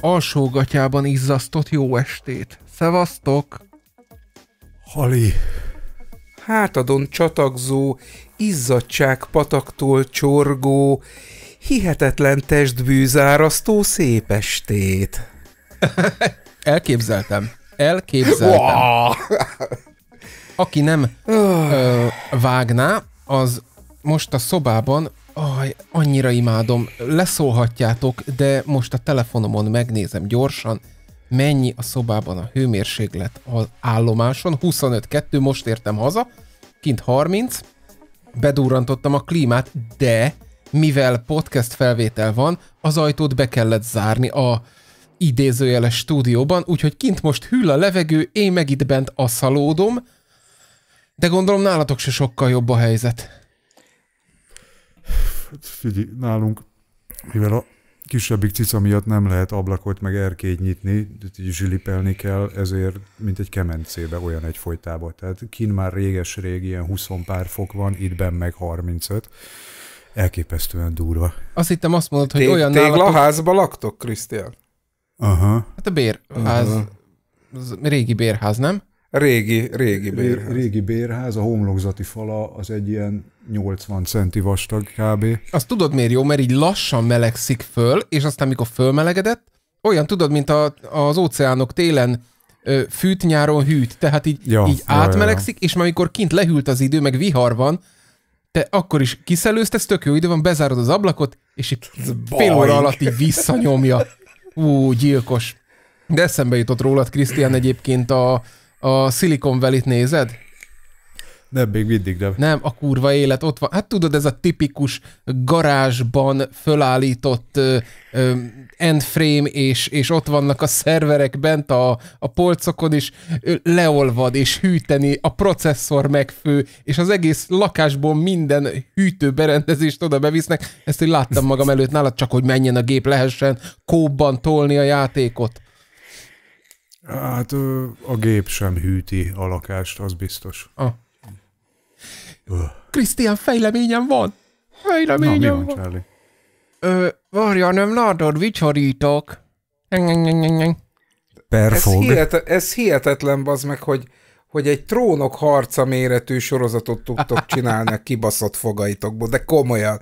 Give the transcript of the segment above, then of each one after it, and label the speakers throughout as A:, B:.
A: Alsógatyában izzasztott jó estét. Szevasztok!
B: Hali.
C: Hátadon csatagzó, izzadság pataktól csorgó, hihetetlen testbűzárasztó szép estét.
A: Elképzeltem. Elképzeltem. Aki nem ö, vágná, az most a szobában, aj, annyira imádom, leszólhatjátok, de most a telefonomon megnézem gyorsan, mennyi a szobában a hőmérséklet az állomáson, 25-2, most értem haza, kint 30, bedurrantottam a klímát, de mivel podcast felvétel van, az ajtót be kellett zárni a idézőjeles stúdióban, úgyhogy kint most hűl a levegő, én meg itt bent asszalódom, de gondolom nálatok se sokkal jobb a helyzet.
B: Hát Figyelj, nálunk, mivel a kisebbik cica miatt nem lehet ablakot meg erkélyt nyitni, zsilipelni kell, ezért mint egy kemencébe, olyan egy folytába. Tehát kin már réges-rég ilyen 20 pár fok van, itt benn meg 35. Elképesztően durva.
A: Azt hittem azt mondod, hogy
C: Té-
A: olyan nálatok...
C: téglaházba laktok, Krisztián?
B: Aha.
A: Hát a bérház,
C: Aha.
A: az régi bérház, nem?
C: Régi, régi
B: Ré-
C: bérház.
B: régi bérház, a homlokzati fala az egy ilyen 80 centi vastag kb.
A: Azt tudod miért jó, mert így lassan melegszik föl, és aztán mikor fölmelegedett, olyan tudod, mint a, az óceánok télen ö, fűt, nyáron hűt, tehát így,
B: Ja,
A: így
B: ja, ja,
A: átmelegszik, és amikor kint lehűlt az idő, meg vihar van, te akkor is kiszelőztesz, tök jó idő van, bezárod az ablakot, és így fél óra alatt így visszanyomja. Ú, gyilkos. De eszembe jutott rólad, Krisztián, egyébként a, a Silicon Valley-t nézed?
B: De még mindig nem.
A: Nem, a kurva élet ott van. Hát tudod, ez a tipikus garázsban fölállított ö, ö, endframe, és, és ott vannak a szerverek bent a, a polcokon, és leolvad, és hűteni, a processzor megfő, és az egész lakásból minden hűtőberendezést oda bevisznek. Ezt én láttam magam előtt nálad, csak hogy menjen a gép, lehessen kóbban tolni a játékot.
B: Hát a gép sem hűti a lakást, az biztos.
A: Ah. Krisztián, fejleményem van!
B: Na, mi
A: Fejleményem
B: van,
A: van!
B: Charlie?
A: Ö, várja, nem látod, vicsorítok. Nyeng.
C: Ez,
B: Perfog.
C: hihet, ez hihetetlen, bazd meg, hogy, hogy egy trónok harca méretű sorozatot tudtok csinálni a kibaszott fogaitokból, de komolyan.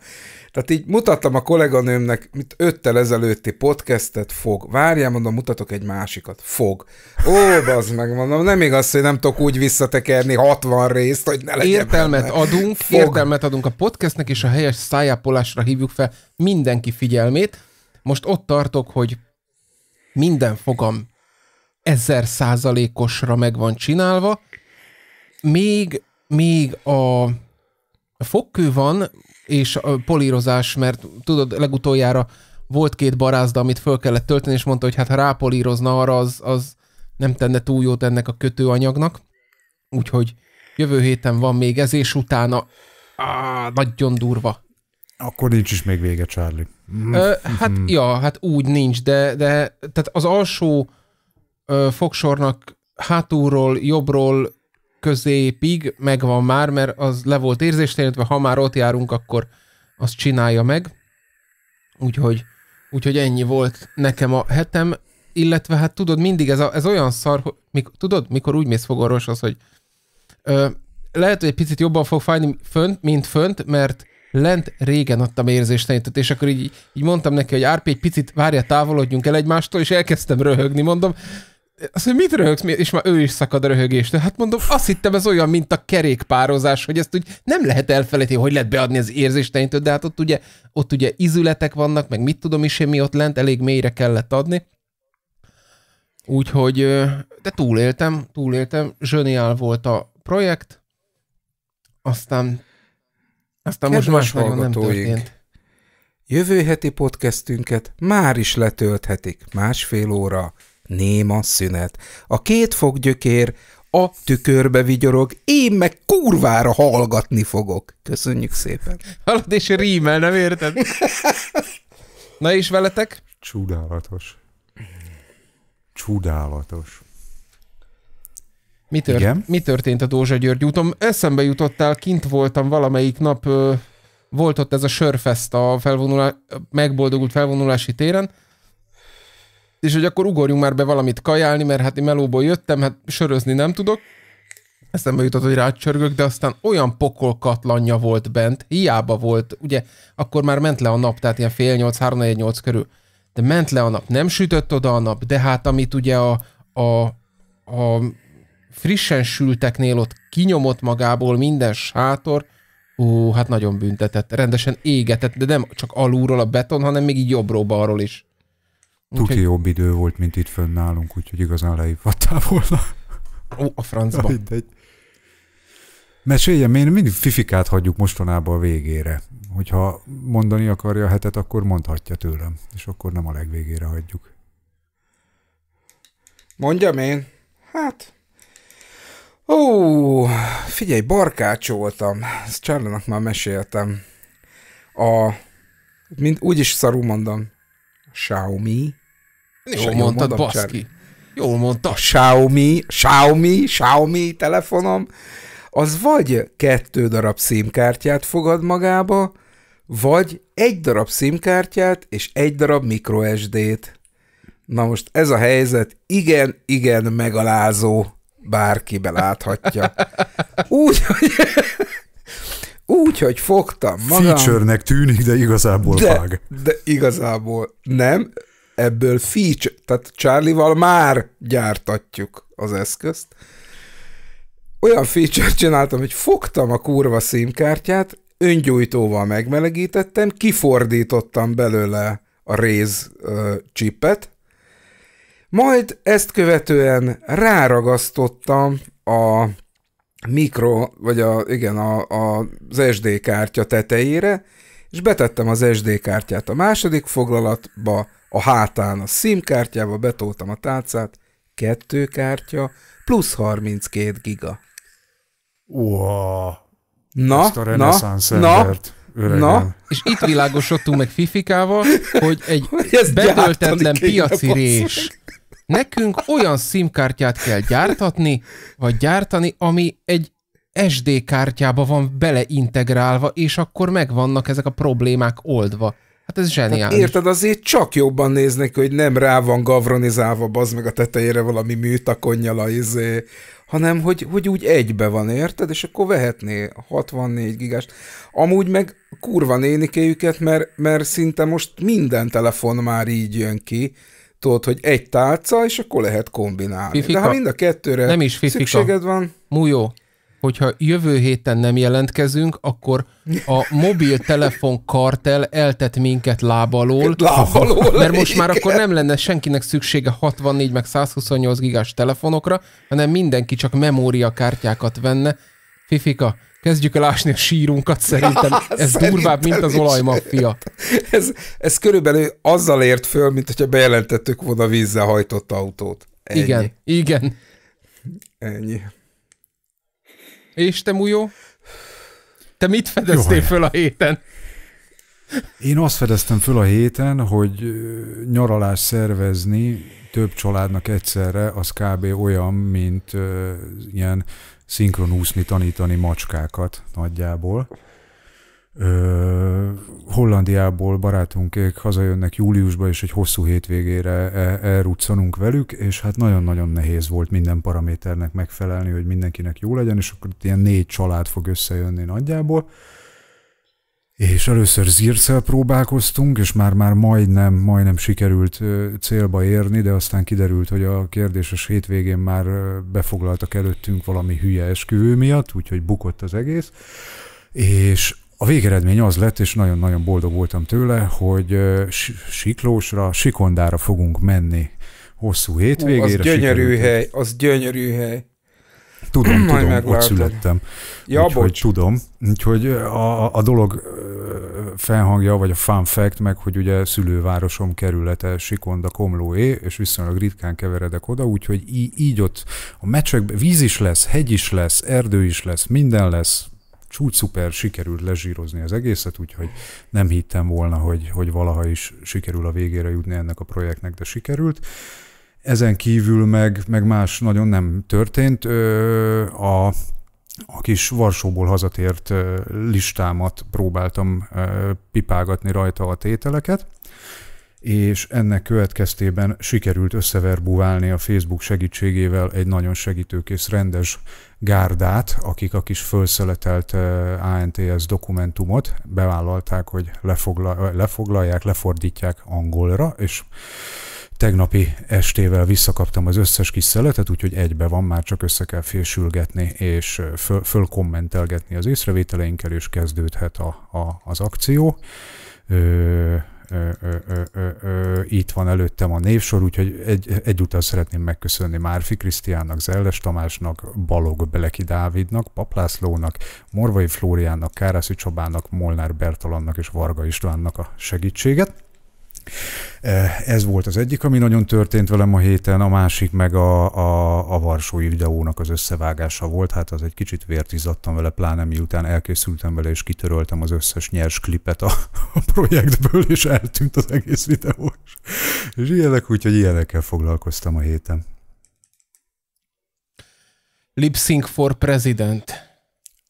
C: Tehát így mutattam a kolléganőmnek, mit öttel ezelőtti podcastet, fog. Várjál, mondom, mutatok egy másikat. Fog. Ó, bazd meg, mondom, nem igaz, hogy nem tudok úgy visszatekerni 60 részt, hogy ne legyen
A: Értelmet
C: benne.
A: adunk,
C: Fog.
A: értelmet adunk a podcastnek, és a helyes szájápolásra hívjuk fel mindenki figyelmét. Most ott tartok, hogy minden fogam ezer százalékosra meg van csinálva, még, még a, a fogkő van, és a polírozás, mert tudod, legutoljára volt két barázda, amit föl kellett tölteni, és mondta, hogy hát ha rápolírozna arra, az, az nem tenne túl jót ennek a kötőanyagnak. Úgyhogy jövő héten van még ez, és utána á, nagyon durva.
B: Akkor nincs is még vége, Charlie.
A: Ö, hát, ja, hát úgy nincs, de, de tehát az alsó ö, fogsornak hátulról, jobbról, középig megvan már, mert az le volt érzéstelenítve, ha már ott járunk, akkor azt csinálja meg. Úgyhogy, úgyhogy ennyi volt nekem a hetem, illetve hát tudod, mindig ez, a, ez olyan szar, hogy, mikor, tudod, mikor úgy mész fogorvoshoz, hogy ö, lehet, hogy egy picit jobban fog fájni fönt, mint fönt, mert lent régen adtam érzéstelenítet, és akkor így, így mondtam neki, hogy Árpi, egy picit várja, távolodjunk el egymástól, és elkezdtem röhögni, mondom, azt mondja, mit röhögsz? És már ő is szakad a röhögéstől. Hát mondom, azt hittem, ez olyan, mint a kerékpározás, hogy ezt úgy nem lehet elfelejteni, hogy lehet beadni az érzéstelenítet, de hát ott ugye, ott ugye izületek vannak, meg mit tudom is én, mi ott lent, elég mélyre kellett adni. Úgyhogy, de túléltem, túléltem, zseniál volt a projekt, aztán, aztán most
C: Kedves
A: más nagyon nem történt.
C: Jövő heti podcastünket már is letölthetik másfél óra, néma szünet. A két foggyökér a tükörbe vigyorog, én meg kurvára hallgatni fogok. Köszönjük szépen.
A: Hallod, és rímel, nem érted? Na és veletek?
B: Csodálatos. Csodálatos.
A: Mi, tört,
B: Igen?
A: mi történt a Dózsa György úton? Eszembe jutottál, kint voltam valamelyik nap, ö, volt ott ez a sörfest a felvonulá, megboldogult felvonulási téren, és hogy akkor ugorjunk már be valamit kajálni, mert hát én melóból jöttem, hát sörözni nem tudok. Eszembe jutott, hogy rácsörgök, de aztán olyan pokol katlanja volt bent, hiába volt, ugye akkor már ment le a nap, tehát ilyen fél nyolc, három, nyolc körül, de ment le a nap, nem sütött oda a nap, de hát amit ugye a, a, a frissen sülteknél ott kinyomott magából minden sátor, ú, hát nagyon büntetett, rendesen égetett, de nem csak alulról a beton, hanem még így jobbról-balról is.
B: Tuti jobb idő volt, mint itt fönn nálunk, úgyhogy igazán leívhattál volna.
A: Ó, a francba.
B: Mindegy. Meséljem, én mindig fifikát hagyjuk mostanában a végére. Hogyha mondani akarja a hetet, akkor mondhatja tőlem, és akkor nem a legvégére hagyjuk.
C: Mondjam én? Hát... Ó, figyelj, barkácsoltam. Ezt Csárlának már meséltem. A... Mind, úgyis szarú mondom. Xiaomi.
A: Jól
C: Jól
A: mondtad, baszki. Jól mondtad.
C: A Xiaomi, Xiaomi, Xiaomi telefonom, az vagy kettő darab SIM-kártyát fogad magába, vagy egy darab SIM-kártyát és egy darab microSD-t. Na most ez a helyzet igen, igen megalázó, bárki beláthatja. Úgy, hogy, úgy, hogy fogtam magam.
B: Feature-nek tűnik, de igazából
C: de,
B: vág.
C: de igazából nem, ebből feature, tehát Charlie-val már gyártatjuk az eszközt. Olyan feature csináltam, hogy fogtam a kurva SIM-kártyát, öngyújtóval megmelegítettem, kifordítottam belőle a réz uh, chipet, majd ezt követően ráragasztottam a mikro, vagy a, igen, a, a, az SD kártya tetejére, és betettem az SD kártyát a második foglalatba, a hátán a SIM kártyába, betoltam a tálcát, kettő kártya, plusz 32 giga.
B: Wow.
C: Na,
B: Ezt a
C: na,
B: reneszánsz
C: na,
B: öregem.
C: na,
A: És itt világosodtunk meg Fifikával, hogy egy
C: Hogy
A: betöltetlen piaci rés. Nekünk olyan SIM-kártyát kell gyártatni, vagy gyártani, ami egy SD kártyába van beleintegrálva, és akkor megvannak ezek a problémák oldva. Hát ez
C: Tehát
A: zseniális.
C: érted, azért csak jobban néznek, hogy nem rá van gavronizálva, bazd meg a tetejére valami műtakonnyal a izé, hanem hogy, hogy úgy egybe van, érted? És akkor vehetné 64 gigás. Amúgy meg kurva nénikéjüket, mert, mert szinte most minden telefon már így jön ki, tudod, hogy egy tálca, és akkor lehet kombinálni.
A: Fifika.
C: De ha mind a kettőre
A: Nem is fifika.
C: szükséged van,
A: Mújó, hogyha jövő héten nem jelentkezünk, akkor a mobiltelefon kartel eltet minket lábalól,
C: lábalól.
A: mert most már akkor nem lenne senkinek szüksége 64 meg 128 gigás telefonokra, hanem mindenki csak memóriakártyákat venne. Fifika, kezdjük el ásni a sírunkat szerintem. Ez
C: Szerintem
A: durvább, mint az olajmaffia.
C: Ez, ez körülbelül azzal ért föl, mint hogyha bejelentettük volna vízzel hajtott autót. Ennyi.
A: Igen, igen.
C: Ennyi.
A: És te, Mújó? Te mit fedeztél
B: Jó,
A: föl a héten?
B: Én azt fedeztem föl a héten, hogy nyaralást szervezni több családnak egyszerre, az kb. olyan, mint ö, ilyen szinkron úszni, tanítani macskákat nagyjából. Ö, Hollandiából barátunkék hazajönnek júliusba, és egy hosszú hétvégére el- elruccanunk velük, és hát nagyon-nagyon nehéz volt minden paraméternek megfelelni, hogy mindenkinek jó legyen, és akkor ilyen négy család fog összejönni nagyjából. És először zírcel próbálkoztunk, és már-már majdnem, majdnem sikerült célba érni, de aztán kiderült, hogy a kérdéses hétvégén már befoglaltak előttünk valami hülye esküvő miatt, úgyhogy bukott az egész. És a végeredmény az lett, és nagyon-nagyon boldog voltam tőle, hogy Siklósra, Sikondára fogunk menni hosszú hétvégére.
C: az gyönyörű
B: sikerült.
C: hely, az gyönyörű hely.
B: Tudom,
C: Majd
B: tudom, ott
C: meglátod.
B: születtem.
C: Ja,
B: úgyhogy
C: bocs.
B: tudom. Úgyhogy a, a dolog felhangja, vagy a fun fact, meg hogy ugye szülővárosom kerülete Sikonda Komlóé, és viszonylag ritkán keveredek oda, úgyhogy í- így ott a meccsekben víz is lesz, hegy is lesz, erdő is lesz, minden lesz, csúcs szuper, sikerült lezsírozni az egészet, úgyhogy nem hittem volna, hogy, hogy valaha is sikerül a végére jutni ennek a projektnek, de sikerült. Ezen kívül meg, meg más nagyon nem történt. A, a kis Varsóból hazatért listámat próbáltam pipálgatni rajta a tételeket, és ennek következtében sikerült összeverbuválni a Facebook segítségével egy nagyon segítőkész rendes gárdát, akik a kis felszeletelt ANTS dokumentumot bevállalták, hogy lefoglalják, lefordítják angolra, és tegnapi estével visszakaptam az összes kis szeletet, úgyhogy egybe van, már csak össze kell félsülgetni, és föl, fölkommentelgetni az észrevételeinkkel, és kezdődhet a, a, az akció. Ö, ö, ö, ö, ö, itt van előttem a névsor, úgyhogy egy, egyúttal szeretném megköszönni Márfi Krisztiánnak, Zelles Tamásnak, Balog Beleki Dávidnak, Paplászlónak, Morvai Flóriánnak, Kárászi Csabának, Molnár Bertalannak és Varga Istvánnak a segítséget. Eh, ez volt az egyik, ami nagyon történt velem a héten, a másik meg a, a, a Varsói videónak az összevágása volt, hát az egy kicsit vért izzadtam vele, pláne miután elkészültem vele, és kitöröltem az összes nyers klipet a, a projektből, és eltűnt az egész videó. És ilyenek, úgyhogy ilyenekkel foglalkoztam a héten.
A: Lip Sync for President.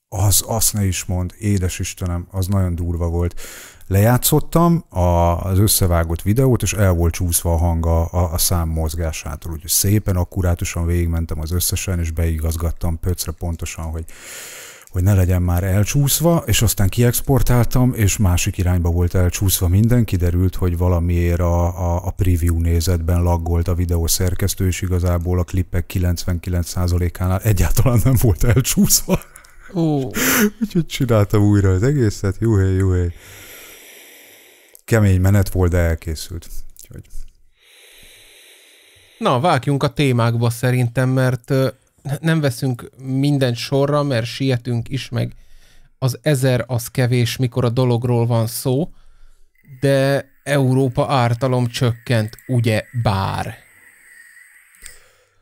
B: Az, azt ne is mond, édes Istenem, az nagyon durva volt lejátszottam a, az összevágott videót, és el volt csúszva a hang a, a, a szám mozgásától. Úgyhogy szépen akkurátusan végigmentem az összesen, és beigazgattam pöcre pontosan, hogy hogy ne legyen már elcsúszva, és aztán kiexportáltam, és másik irányba volt elcsúszva minden, kiderült, hogy valamiért a, a, a preview nézetben laggolt a videó szerkesztő, és igazából a klippek 99%-ánál egyáltalán nem volt elcsúszva.
A: Ó.
B: Úgyhogy csináltam újra az egészet, juhé, juhé kemény menet volt, de elkészült. Úgyhogy...
A: Na, vágjunk a témákba szerintem, mert nem veszünk mindent sorra, mert sietünk is, meg az ezer az kevés, mikor a dologról van szó, de Európa ártalom csökkent, ugye bár?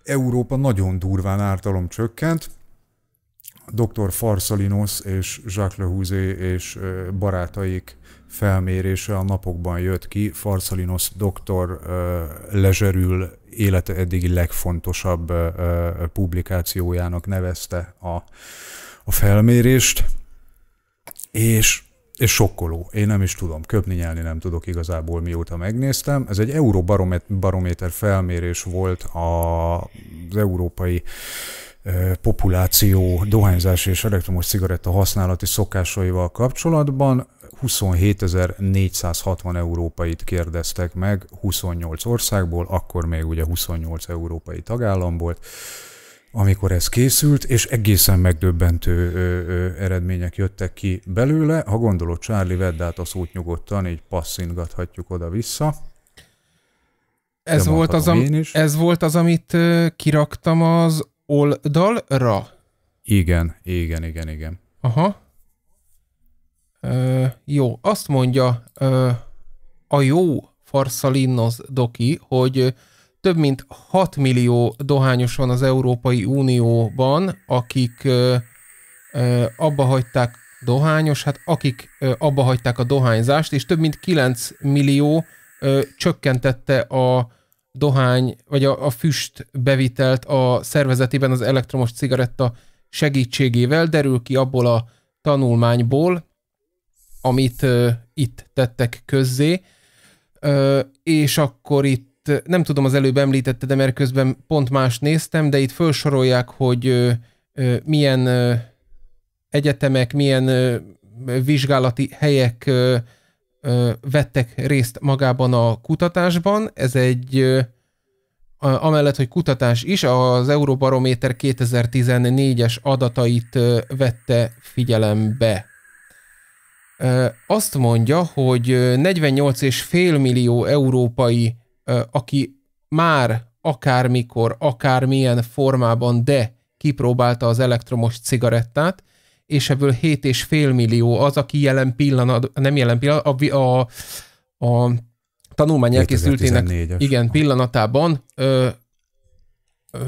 B: Európa nagyon durván ártalom csökkent. Dr. Farsalinos és Jacques Lehuzé és barátaik felmérése a napokban jött ki. Farsalinos doktor lezserül élete eddigi legfontosabb publikációjának nevezte a, a felmérést, és és sokkoló. Én nem is tudom, köpni nyelni nem tudok igazából mióta megnéztem. Ez egy euróbarométer felmérés volt az európai populáció dohányzás és elektromos cigaretta használati szokásaival kapcsolatban. 27.460 európait kérdeztek meg 28 országból, akkor még ugye 28 európai tagállam volt, amikor ez készült, és egészen megdöbbentő ö, ö, eredmények jöttek ki belőle. Ha gondolod, Charlie, vedd át a szót nyugodtan, így passzintgathatjuk oda-vissza.
A: Ez volt, az, am, ez volt az, amit kiraktam az oldalra?
B: Igen, igen, igen, igen.
A: Aha. Ö, jó, azt mondja ö, a jó Farsalinos doki, hogy több mint 6 millió dohányos van az Európai Unióban, akik ö, ö, abba hagyták dohányos, hát akik ö, abba hagyták a dohányzást, és több mint 9 millió ö, csökkentette a dohány, vagy a, a füst bevitelt a szervezetében az elektromos cigaretta segítségével, derül ki abból a tanulmányból, amit uh, itt tettek közzé, uh, és akkor itt nem tudom, az előbb említette, de mert közben pont más néztem, de itt felsorolják, hogy uh, uh, milyen uh, egyetemek, milyen uh, vizsgálati helyek uh, vettek részt magában a kutatásban. Ez egy amellett, hogy kutatás is, az Euróbarométer 2014-es adatait vette figyelembe. Azt mondja, hogy 48,5 millió európai, aki már akármikor, akármilyen formában, de kipróbálta az elektromos cigarettát, és ebből 7,5 millió az, aki jelen pillanat, nem jelen pillanat, a, a, a tanulmány elkészültének igen, pillanatában ö, ö,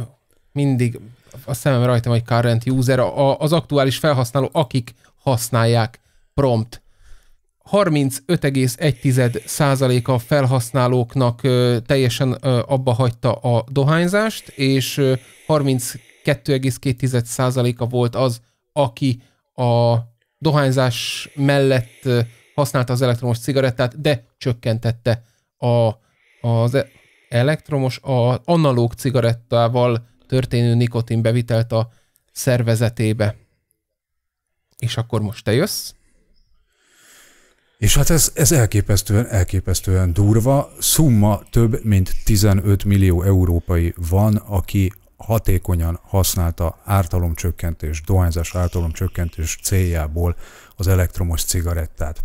A: mindig a szemem rajtam, hogy current user, a, az aktuális felhasználó, akik használják prompt. 35,1% a felhasználóknak teljesen abba hagyta a dohányzást, és 32,2%-a volt az, aki a dohányzás mellett használta az elektromos cigarettát, de csökkentette a, az e- elektromos, a analóg cigarettával történő nikotinbevitelt a szervezetébe. És akkor most te jössz?
B: És hát ez, ez elképesztően, elképesztően durva. Szumma több mint 15 millió európai van, aki hatékonyan használta ártalomcsökkentés, dohányzás ártalomcsökkentés céljából az elektromos cigarettát.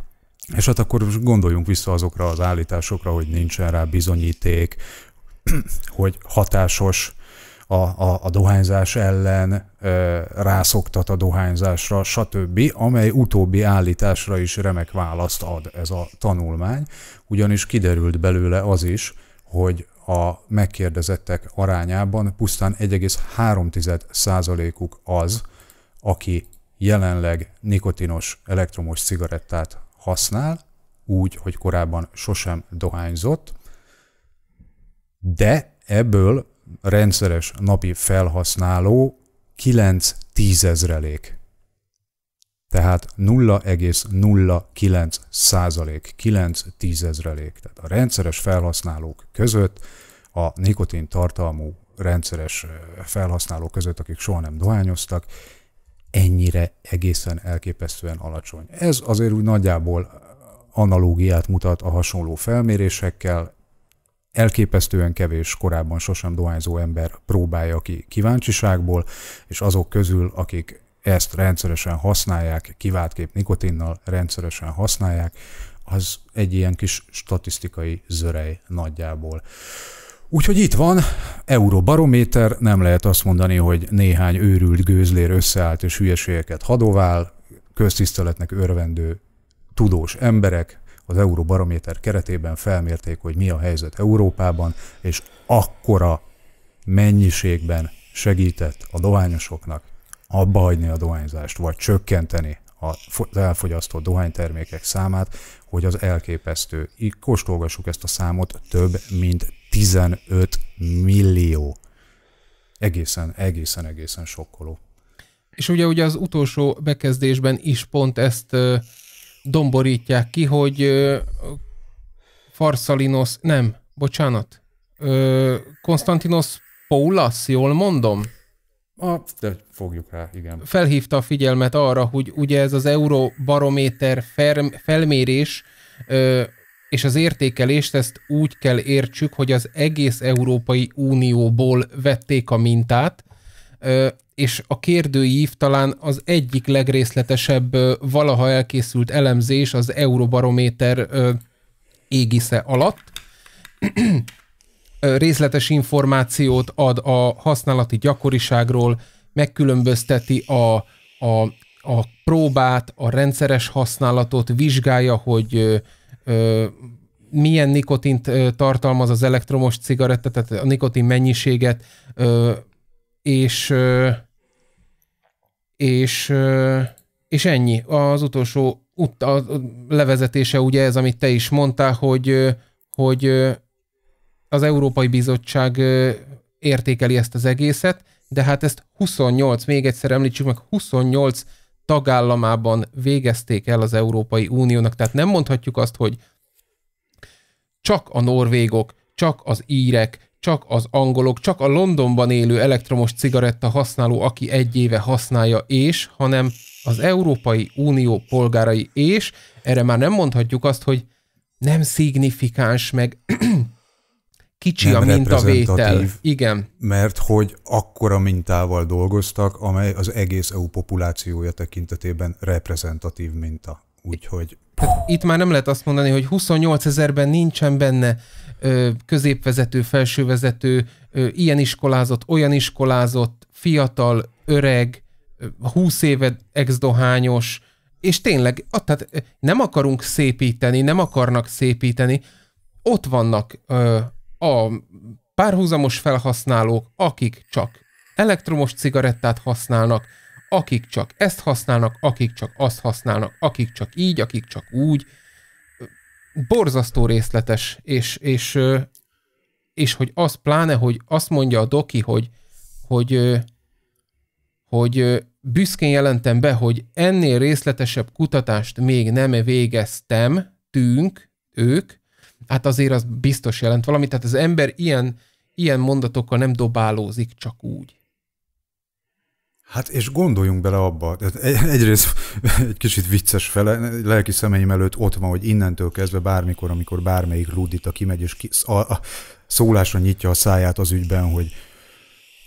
B: És hát akkor gondoljunk vissza azokra az állításokra, hogy nincsen rá bizonyíték, hogy hatásos a, a, a dohányzás ellen, rászoktat a dohányzásra, stb., amely utóbbi állításra is remek választ ad ez a tanulmány, ugyanis kiderült belőle az is, hogy a megkérdezettek arányában pusztán 1,3%-uk az, aki jelenleg nikotinos elektromos cigarettát használ, úgy, hogy korábban sosem dohányzott, de ebből rendszeres napi felhasználó 9 tízezrelék. Tehát 0,09 százalék, 9 tízezrelék. Tehát a rendszeres felhasználók között, a nikotin tartalmú rendszeres felhasználók között, akik soha nem dohányoztak, ennyire egészen elképesztően alacsony. Ez azért úgy nagyjából analógiát mutat a hasonló felmérésekkel, elképesztően kevés korábban sosem dohányzó ember próbálja ki kíváncsiságból, és azok közül, akik ezt rendszeresen használják, kiváltképp nikotinnal rendszeresen használják, az egy ilyen kis statisztikai zörej nagyjából. Úgyhogy itt van, Euróbarométer, nem lehet azt mondani, hogy néhány őrült gőzlér összeállt és hülyeségeket hadovál, köztiszteletnek örvendő tudós emberek, az Euróbarométer keretében felmérték, hogy mi a helyzet Európában, és akkora mennyiségben segített a dohányosoknak abba hagyni a dohányzást, vagy csökkenteni az elfogyasztott dohánytermékek számát, hogy az elképesztő. Így kóstolgassuk ezt a számot, több mint 15 millió. Egészen, egészen, egészen sokkoló.
A: És ugye, ugye az utolsó bekezdésben is pont ezt domborítják ki, hogy Farsalinos, nem, bocsánat, Konstantinos Paulas, jól mondom?
B: A, de fogjuk rá, igen.
A: Felhívta a figyelmet arra, hogy ugye ez az Euróbarométer felmérés ö, és az értékelést ezt úgy kell értsük, hogy az egész Európai Unióból vették a mintát, ö, és a kérdőív talán az egyik legrészletesebb valaha elkészült elemzés az Euróbarométer égisze alatt. Részletes információt ad a használati gyakoriságról, megkülönbözteti a, a, a próbát, a rendszeres használatot, vizsgálja, hogy ö, milyen nikotint ö, tartalmaz az elektromos cigaretta, tehát a nikotin mennyiséget, ö, és ö, és, és ennyi. Az utolsó ut- a levezetése ugye ez, amit te is mondtál, hogy, hogy az Európai Bizottság értékeli ezt az egészet, de hát ezt 28, még egyszer említsük meg, 28 tagállamában végezték el az Európai Uniónak, tehát nem mondhatjuk azt, hogy csak a norvégok, csak az írek, csak az angolok, csak a Londonban élő elektromos cigaretta használó, aki egy éve használja és, hanem az Európai Unió polgárai és, erre már nem mondhatjuk azt, hogy nem szignifikáns, meg kicsi nem a mintavétel. Igen.
B: Mert hogy akkora mintával dolgoztak, amely az egész EU populációja tekintetében reprezentatív minta. Úgyhogy...
A: Hát itt már nem lehet azt mondani, hogy 28 ezerben nincsen benne középvezető, felsővezető, ilyen iskolázott, olyan iskolázott, fiatal, öreg, 20 éve ex-dohányos, és tényleg, tehát nem akarunk szépíteni, nem akarnak szépíteni, ott vannak a párhuzamos felhasználók, akik csak elektromos cigarettát használnak, akik csak ezt használnak, akik csak azt használnak, akik csak így, akik csak úgy, borzasztó részletes, és, és, és hogy az pláne, hogy azt mondja a doki, hogy, hogy, hogy büszkén jelentem be, hogy ennél részletesebb kutatást még nem végeztem, tünk, ők, hát azért az biztos jelent valamit, tehát az ember ilyen, ilyen mondatokkal nem dobálózik csak úgy.
B: Hát és gondoljunk bele abba, egyrészt egy kicsit vicces fele, lelki szemeim előtt ott van, hogy innentől kezdve bármikor, amikor bármelyik ludita kimegy és ki, a, a szólásra nyitja a száját az ügyben, hogy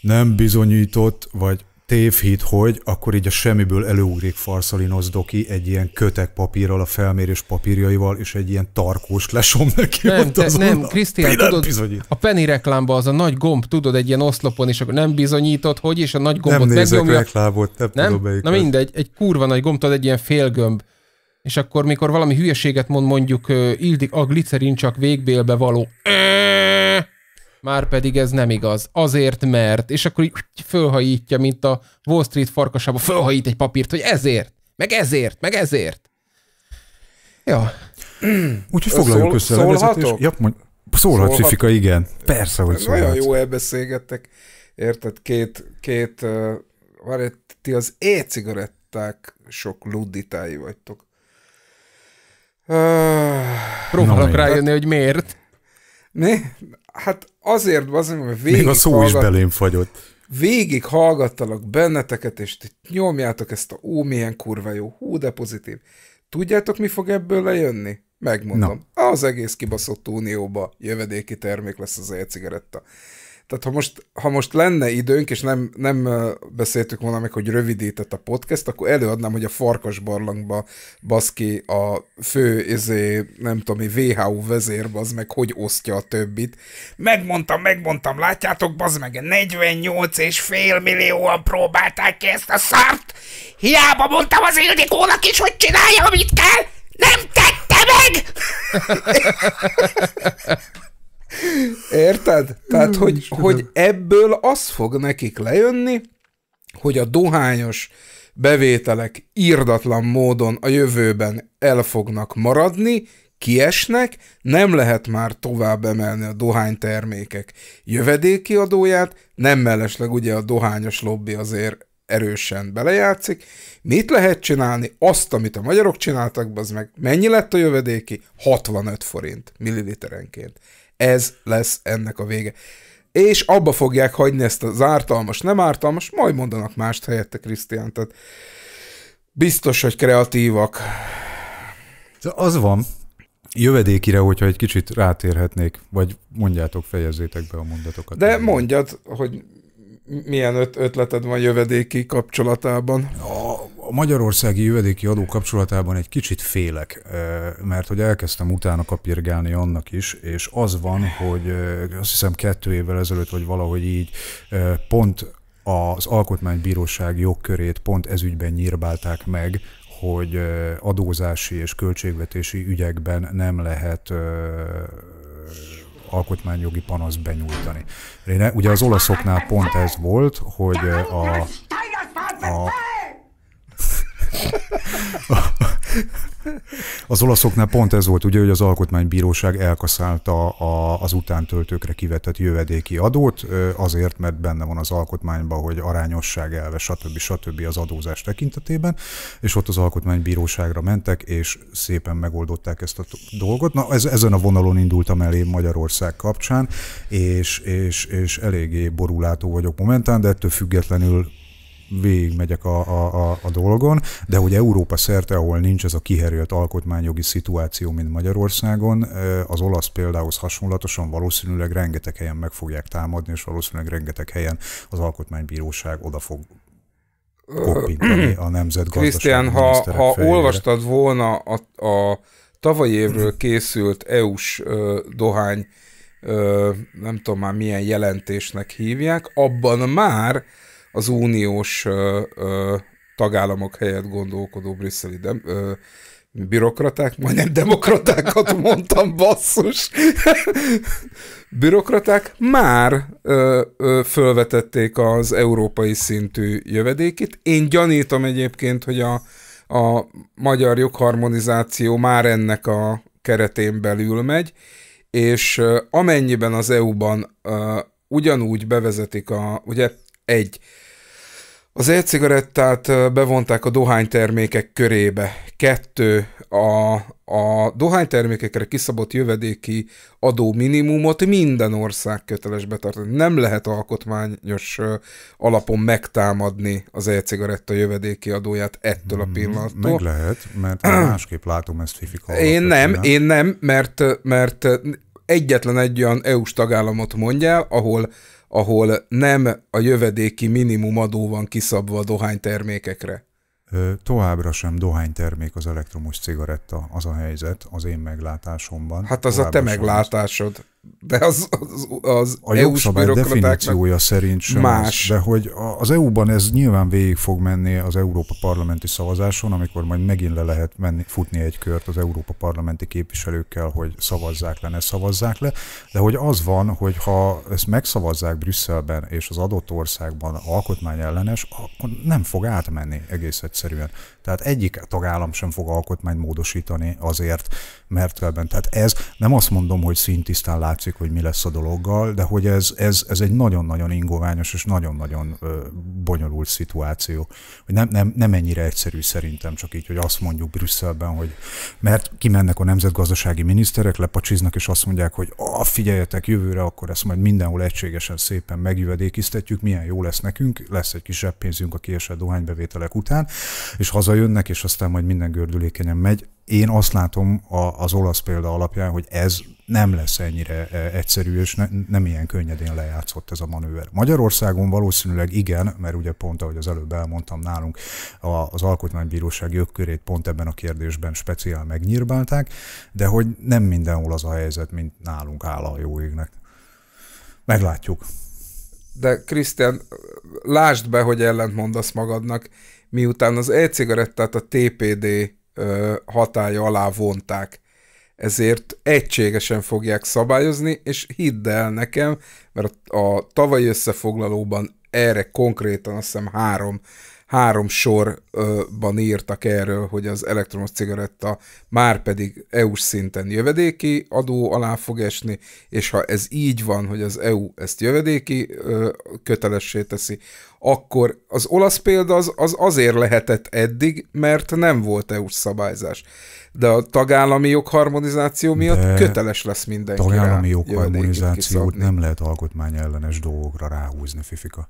B: nem bizonyított, vagy tévhit, hogy akkor így a semmiből előugrik Farszalinosz doki egy ilyen kötek papírral, a felmérés papírjaival, és egy ilyen tarkós lesom neki
A: Nem,
B: ott
A: te, nem, Krisztián, tudod,
B: bizonyít.
A: a penny reklámban az a nagy gomb, tudod, egy ilyen oszlopon, és akkor nem bizonyított, hogy, és a nagy
B: Nem
A: gombot
B: nézek
A: megnyomja.
B: reklámot, nem,
A: Nem?
B: tudom melyik
A: Na mindegy, egy kurva nagy gomb, tudod, egy ilyen félgömb. És akkor, mikor valami hülyeséget mond, mondjuk ildik a glicerin csak végbélbe való. Már pedig ez nem igaz. Azért, mert. És akkor így fölhajítja, mint a Wall Street farkasába, fölhajít egy papírt, hogy ezért, meg ezért, meg ezért. Ja,
B: Úgyhogy foglaljuk
C: Szól-
B: össze a
C: szólhatok?
B: Ja, mondj, szólhat,
C: Szólhat-
B: Cifika, igen. Persze, hogy
C: Nagyon
B: szólhatsz.
C: jó elbeszélgettek. Érted? Két, két, uh, várj, ti az e-cigaretták sok ludditái vagytok. Uh,
A: próbálok rájönni, hogy miért.
C: mi? Hát azért, azért, mert
B: Még
C: végig,
B: a szó is
C: hallgat,
B: belém fagyott.
C: végig hallgattalak benneteket, és ti nyomjátok ezt a ó, milyen kurva jó, hú, de pozitív. Tudjátok, mi fog ebből lejönni? Megmondom. Az egész kibaszott unióba jövedéki termék lesz az e-cigaretta. Tehát ha most, ha most lenne időnk, és nem, nem beszéltük volna meg, hogy rövidített a podcast, akkor előadnám, hogy a Farkas barlangba baszki a fő, izé, nem tudom, WHO vezér, az meg hogy osztja a többit.
D: Megmondtam, megmondtam, látjátok, bazd meg, 48 és fél millióan próbálták ki ezt a szart. Hiába mondtam az Ildikónak is, hogy csinálja, amit kell. Nem tette meg!
C: Érted? Tehát, hogy, hogy ebből az fog nekik lejönni, hogy a dohányos bevételek írdatlan módon a jövőben el fognak maradni, kiesnek, nem lehet már tovább emelni a dohánytermékek jövedéki adóját, nem mellesleg ugye a dohányos lobby azért erősen belejátszik. Mit lehet csinálni? Azt, amit a magyarok csináltak, az meg mennyi lett a jövedéki? 65 forint milliliterenként. Ez lesz ennek a vége. És abba fogják hagyni ezt az ártalmas, nem ártalmas, majd mondanak mást helyette, Krisztián. Tehát biztos, hogy kreatívak.
B: Az van, jövedékire, hogyha egy kicsit rátérhetnék, vagy mondjátok, fejezzétek be a mondatokat.
C: De mondjad, hogy milyen öt- ötleted van jövedéki kapcsolatában.
B: A, magyarországi jövedéki adó kapcsolatában egy kicsit félek, mert hogy elkezdtem utána kapirgálni annak is, és az van, hogy azt hiszem kettő évvel ezelőtt, vagy valahogy így pont az Alkotmánybíróság jogkörét pont ezügyben nyírbálták meg, hogy adózási és költségvetési ügyekben nem lehet eh, alkotmányjogi panaszt benyújtani. Ugye az olaszoknál pont ez volt, hogy a, a, Az olaszoknál pont ez volt, ugye, hogy az alkotmánybíróság elkaszálta a, az utántöltőkre kivetett jövedéki adót, azért, mert benne van az alkotmányban, hogy arányosság elve, stb. stb. az adózás tekintetében, és ott az alkotmánybíróságra mentek, és szépen megoldották ezt a dolgot. Na, ez, ezen a vonalon indultam el én Magyarország kapcsán, és, és, és eléggé borulátó vagyok momentán, de ettől függetlenül végigmegyek a, a, a, a dolgon, de hogy Európa szerte, ahol nincs ez a kiherélt alkotmányjogi szituáció, mint Magyarországon, az olasz példához hasonlatosan valószínűleg rengeteg helyen meg fogják támadni, és valószínűleg rengeteg helyen az alkotmánybíróság oda fog koppintani a nemzetgazdasági
C: Krisztián, ha, ha
B: fejére.
C: olvastad volna a, a tavalyi évről készült EU-s dohány, ö, nem tudom már milyen jelentésnek hívják, abban már az uniós ö, ö, tagállamok helyett gondolkodó brüsszeli dem, ö, bürokraták, majdnem demokratákat mondtam, basszus. bürokraták már ö, ö, fölvetették az európai szintű jövedékit. Én gyanítom egyébként, hogy a, a magyar jogharmonizáció már ennek a keretén belül megy, és amennyiben az EU-ban ö, ugyanúgy bevezetik a, ugye egy, az e-cigarettát bevonták a dohánytermékek körébe. Kettő, a, a dohánytermékekre kiszabott jövedéki adó minimumot minden ország köteles betartani. Nem lehet alkotmányos alapon megtámadni az e-cigaretta jövedéki adóját ettől a pillanattól.
B: Meg lehet, mert másképp látom ezt fifika.
C: Én nem,
B: alapvetően.
C: én nem, mert, mert egyetlen egy olyan EU-s tagállamot mondjál, ahol, ahol nem a jövedéki minimum adó van kiszabva a dohánytermékekre.
B: Továbbra sem dohánytermék az elektromos cigaretta, az a helyzet az én meglátásomban.
C: Hát az a te
B: Továbbra
C: meglátásod. De az, az, az
B: A
C: EU-s
B: jogszabály
C: bürokratáknak
B: definíciója szerint sem
C: más.
B: Az, de hogy az EU-ban ez nyilván végig fog menni az Európa parlamenti szavazáson, amikor majd megint le lehet menni, futni egy kört az Európa parlamenti képviselőkkel, hogy szavazzák le, ne szavazzák le, de hogy az van, hogy ha ezt megszavazzák Brüsszelben és az adott országban alkotmány ellenes, akkor nem fog átmenni egész egyszerűen. Tehát egyik tagállam sem fog alkotmányt módosítani azért, mert ebben. Tehát ez nem azt mondom, hogy szintisztán látszik, hogy mi lesz a dologgal, de hogy ez, ez, ez egy nagyon-nagyon ingoványos és nagyon-nagyon bonyolult szituáció. Hogy nem, nem, nem ennyire egyszerű szerintem, csak így, hogy azt mondjuk Brüsszelben, hogy mert kimennek a nemzetgazdasági miniszterek, lepacsiznak, és azt mondják, hogy ah, figyeljetek jövőre, akkor ezt majd mindenhol egységesen szépen megjövedékiztetjük, milyen jó lesz nekünk, lesz egy kisebb pénzünk a kiesett dohánybevételek után, és hazajönnek, és aztán majd minden gördülékenyen megy. Én azt látom a, az olasz példa alapján, hogy ez nem lesz ennyire e, egyszerű, és ne, nem ilyen könnyedén lejátszott ez a manőver. Magyarországon valószínűleg igen, mert ugye pont, ahogy az előbb elmondtam nálunk, a, az alkotmánybíróság jogkörét pont ebben a kérdésben speciál megnyírbálták, de hogy nem mindenhol az a helyzet, mint nálunk áll a jó égnek. Meglátjuk.
C: De Krisztián, lásd be, hogy ellent mondasz magadnak, miután az e-cigarettát a TPD hatája alá vonták. Ezért egységesen fogják szabályozni, és hidd el nekem, mert a, tavalyi összefoglalóban erre konkrétan azt hiszem három, három sorban írtak erről, hogy az elektromos cigaretta már pedig EU-s szinten jövedéki adó alá fog esni, és ha ez így van, hogy az EU ezt jövedéki kötelessé teszi, akkor az olasz példa az, az azért lehetett eddig, mert nem volt EU-s szabályzás. De a tagállami jogharmonizáció miatt
B: De
C: köteles lesz mindenki
B: Tagállami jogharmonizációt nem lehet alkotmány ellenes dolgokra ráhúzni, Fifika.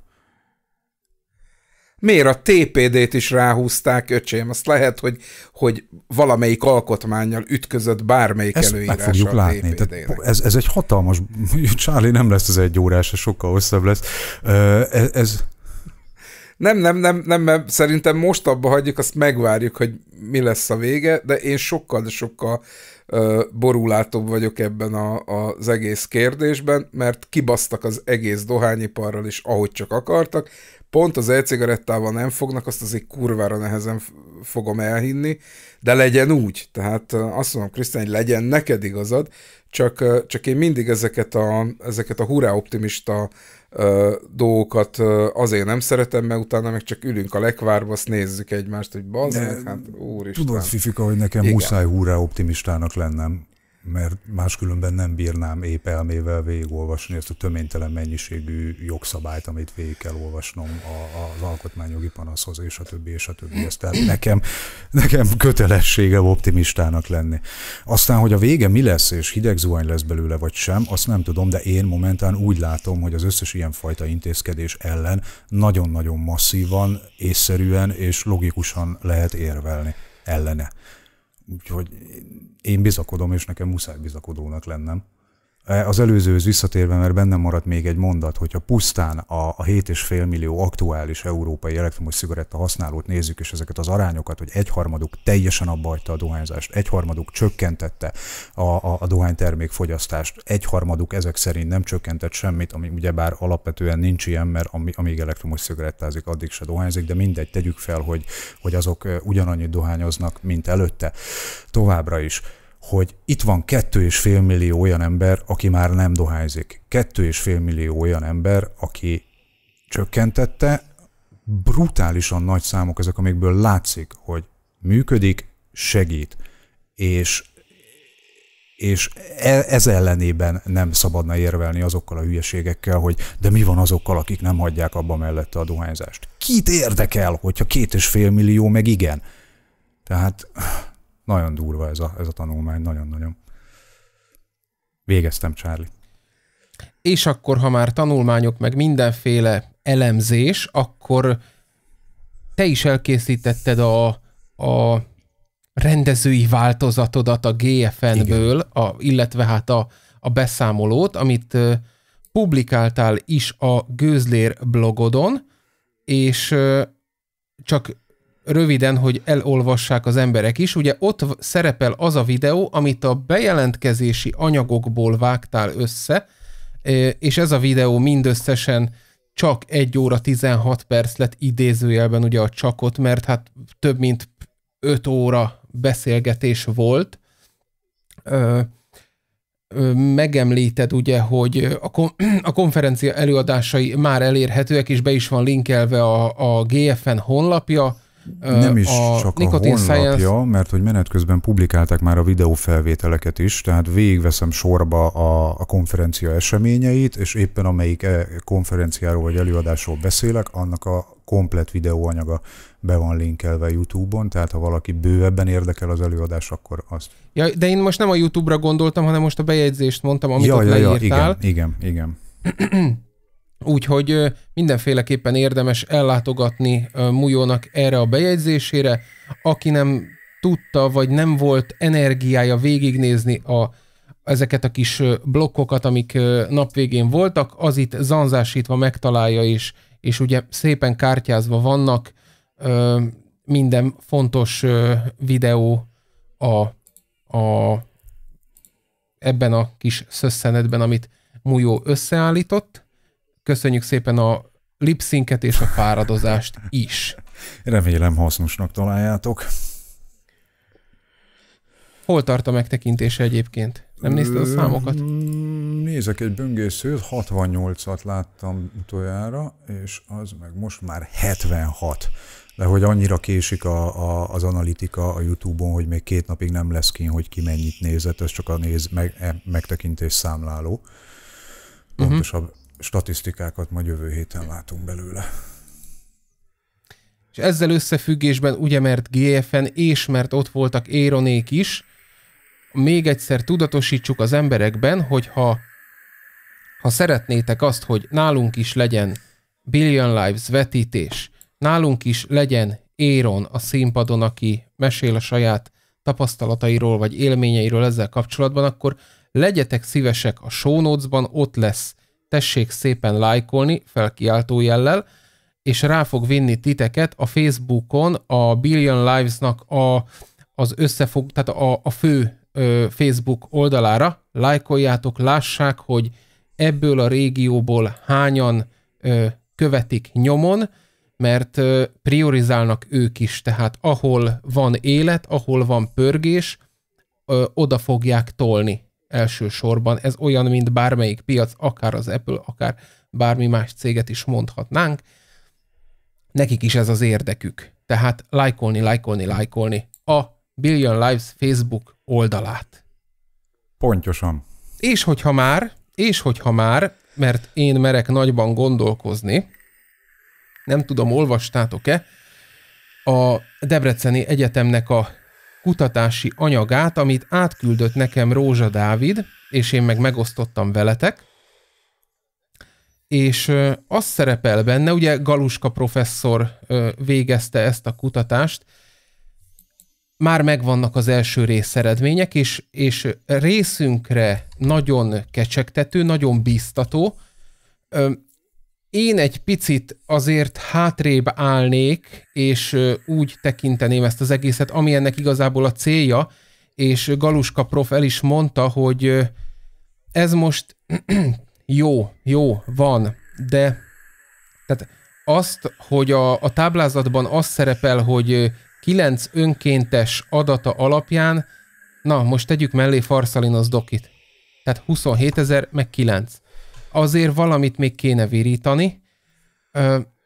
C: Miért a TPD-t is ráhúzták, öcsém? Azt lehet, hogy, hogy valamelyik alkotmányjal ütközött bármelyik
B: Ezt meg fogjuk látni. Tehát ez, ez egy hatalmas... Charlie nem lesz az egy órás, sokkal hosszabb lesz. Ez, ez
C: Nem, nem, nem, nem, mert szerintem most abba hagyjuk, azt megvárjuk, hogy mi lesz a vége, de én sokkal, de sokkal borulátóbb vagyok ebben a, az egész kérdésben, mert kibasztak az egész dohányiparral is, ahogy csak akartak. Pont az e-cigarettával nem fognak, azt azért kurvára nehezen fogom elhinni, de legyen úgy. Tehát azt mondom, Krisztián, hogy legyen neked igazad, csak, csak én mindig ezeket a, ezeket a hurrá optimista ö, dolgokat azért nem szeretem, mert utána meg csak ülünk a lekvárba, azt nézzük egymást, hogy bazd hát úristen.
B: tudod, Fifika, hogy nekem
C: Igen.
B: muszáj húrá optimistának lennem, mert máskülönben nem bírnám épp elmével végigolvasni ezt a töménytelen mennyiségű jogszabályt, amit végig kell olvasnom a, az alkotmányjogi panaszhoz, és a többi, és a többi. Ez tehát nekem, nekem kötelessége optimistának lenni. Aztán, hogy a vége mi lesz, és hideg zuhany lesz belőle, vagy sem, azt nem tudom, de én momentán úgy látom, hogy az összes ilyenfajta intézkedés ellen nagyon-nagyon masszívan, észszerűen és logikusan lehet érvelni ellene. Úgyhogy én bizakodom, és nekem muszáj bizakodónak lennem. E, Az előzőhöz visszatérve, mert bennem maradt még egy mondat, hogyha pusztán a, a 7,5 millió aktuális európai elektromos cigaretta használót nézzük, és ezeket az arányokat, hogy egyharmaduk teljesen abba hagyta a dohányzást, egyharmaduk csökkentette a, a, a dohánytermék fogyasztást, egyharmaduk ezek szerint nem csökkentett semmit, ami ugyebár alapvetően nincs ilyen, mert ami, amíg elektromos cigarettázik, addig se dohányzik, de mindegy, tegyük fel, hogy, hogy azok ö, ugyanannyit dohányoznak, mint előtte. Továbbra is hogy itt van kettő és fél millió olyan ember, aki már nem dohányzik. Kettő és fél millió olyan ember, aki csökkentette, brutálisan nagy számok ezek, amikből látszik, hogy működik, segít, és és e- ez ellenében nem szabadna érvelni azokkal a hülyeségekkel, hogy de mi van azokkal, akik nem hagyják abba mellette a dohányzást. Kit érdekel, hogyha két és fél millió, meg igen. Tehát nagyon durva ez a, ez a tanulmány, nagyon-nagyon. Végeztem, Charlie.
A: És akkor, ha már tanulmányok, meg mindenféle elemzés, akkor te is elkészítetted a, a rendezői változatodat a GFN-ből, a, illetve hát a, a beszámolót, amit uh, publikáltál is a Gőzlér blogodon, és uh, csak röviden, hogy elolvassák az emberek is. Ugye ott szerepel az a videó, amit a bejelentkezési anyagokból vágtál össze, és ez a videó mindösszesen csak 1 óra 16 perc lett idézőjelben ugye a csakot, mert hát több mint 5 óra beszélgetés volt. Megemlíted ugye, hogy a, a konferencia előadásai már elérhetőek, és be is van linkelve a, a GFN honlapja,
B: nem is a csak a honlapja, Science... mert hogy menet közben publikálták már a videófelvételeket is, tehát végigveszem sorba a, a konferencia eseményeit, és éppen amelyik e konferenciáról vagy előadásról beszélek, annak a komplet videóanyaga be van linkelve YouTube-on, tehát ha valaki bővebben érdekel az előadás, akkor azt.
A: Ja, de én most nem a YouTube-ra gondoltam, hanem most a bejegyzést mondtam, amit ja, ott ja, leírtál.
B: Ja, igen, igen, igen.
A: Úgyhogy mindenféleképpen érdemes ellátogatni Mujónak erre a bejegyzésére. Aki nem tudta, vagy nem volt energiája végignézni a, ezeket a kis blokkokat, amik napvégén voltak, az itt zanzásítva megtalálja is, és ugye szépen kártyázva vannak minden fontos videó a, a ebben a kis szösszenetben, amit Mujó összeállított. Köszönjük szépen a lipszinket és a fáradozást is.
B: Remélem hasznosnak találjátok.
A: Hol tart a megtekintése egyébként? Nem nézted a számokat?
B: Nézek egy böngészőt, 68-at láttam utoljára, és az meg most már 76. De hogy annyira késik a, a, az analitika a YouTube-on, hogy még két napig nem lesz ki, hogy ki mennyit nézett, ez csak a néz, meg, e, megtekintés számláló. Mhm. Pontosabb uh-huh statisztikákat majd jövő héten látunk belőle.
A: És ezzel összefüggésben, ugye mert GFN és mert ott voltak Éronék is, még egyszer tudatosítsuk az emberekben, hogy ha, ha szeretnétek azt, hogy nálunk is legyen Billion Lives vetítés, nálunk is legyen Éron a színpadon, aki mesél a saját tapasztalatairól vagy élményeiről ezzel kapcsolatban, akkor legyetek szívesek a show notes-ban, ott lesz tessék szépen lájkolni felkiáltó jellel, és rá fog vinni titeket a Facebookon a Billion Lives-nak a, az összefog, tehát a, a fő ö, Facebook oldalára, lájkoljátok, lássák, hogy ebből a régióból hányan ö, követik nyomon, mert ö, priorizálnak ők is, tehát ahol van élet, ahol van pörgés, ö, oda fogják tolni elsősorban. Ez olyan, mint bármelyik piac, akár az Apple, akár bármi más céget is mondhatnánk. Nekik is ez az érdekük. Tehát lájkolni, lájkolni, lájkolni a Billion Lives Facebook oldalát.
B: Pontosan.
A: És hogyha már, és hogyha már, mert én merek nagyban gondolkozni, nem tudom, olvastátok-e, a Debreceni Egyetemnek a kutatási anyagát, amit átküldött nekem Rózsa Dávid, és én meg megosztottam veletek, és az szerepel benne, ugye Galuska professzor végezte ezt a kutatást, már megvannak az első rész eredmények, és, és részünkre nagyon kecsegtető, nagyon bíztató. Én egy picit azért hátrébb állnék, és úgy tekinteném ezt az egészet, ami ennek igazából a célja, és Galuska prof el is mondta, hogy ez most jó, jó, van, de tehát azt, hogy a, a táblázatban az szerepel, hogy kilenc önkéntes adata alapján, na, most tegyük mellé Farszalinos dokit. Tehát 27 ezer, meg 9 azért valamit még kéne virítani.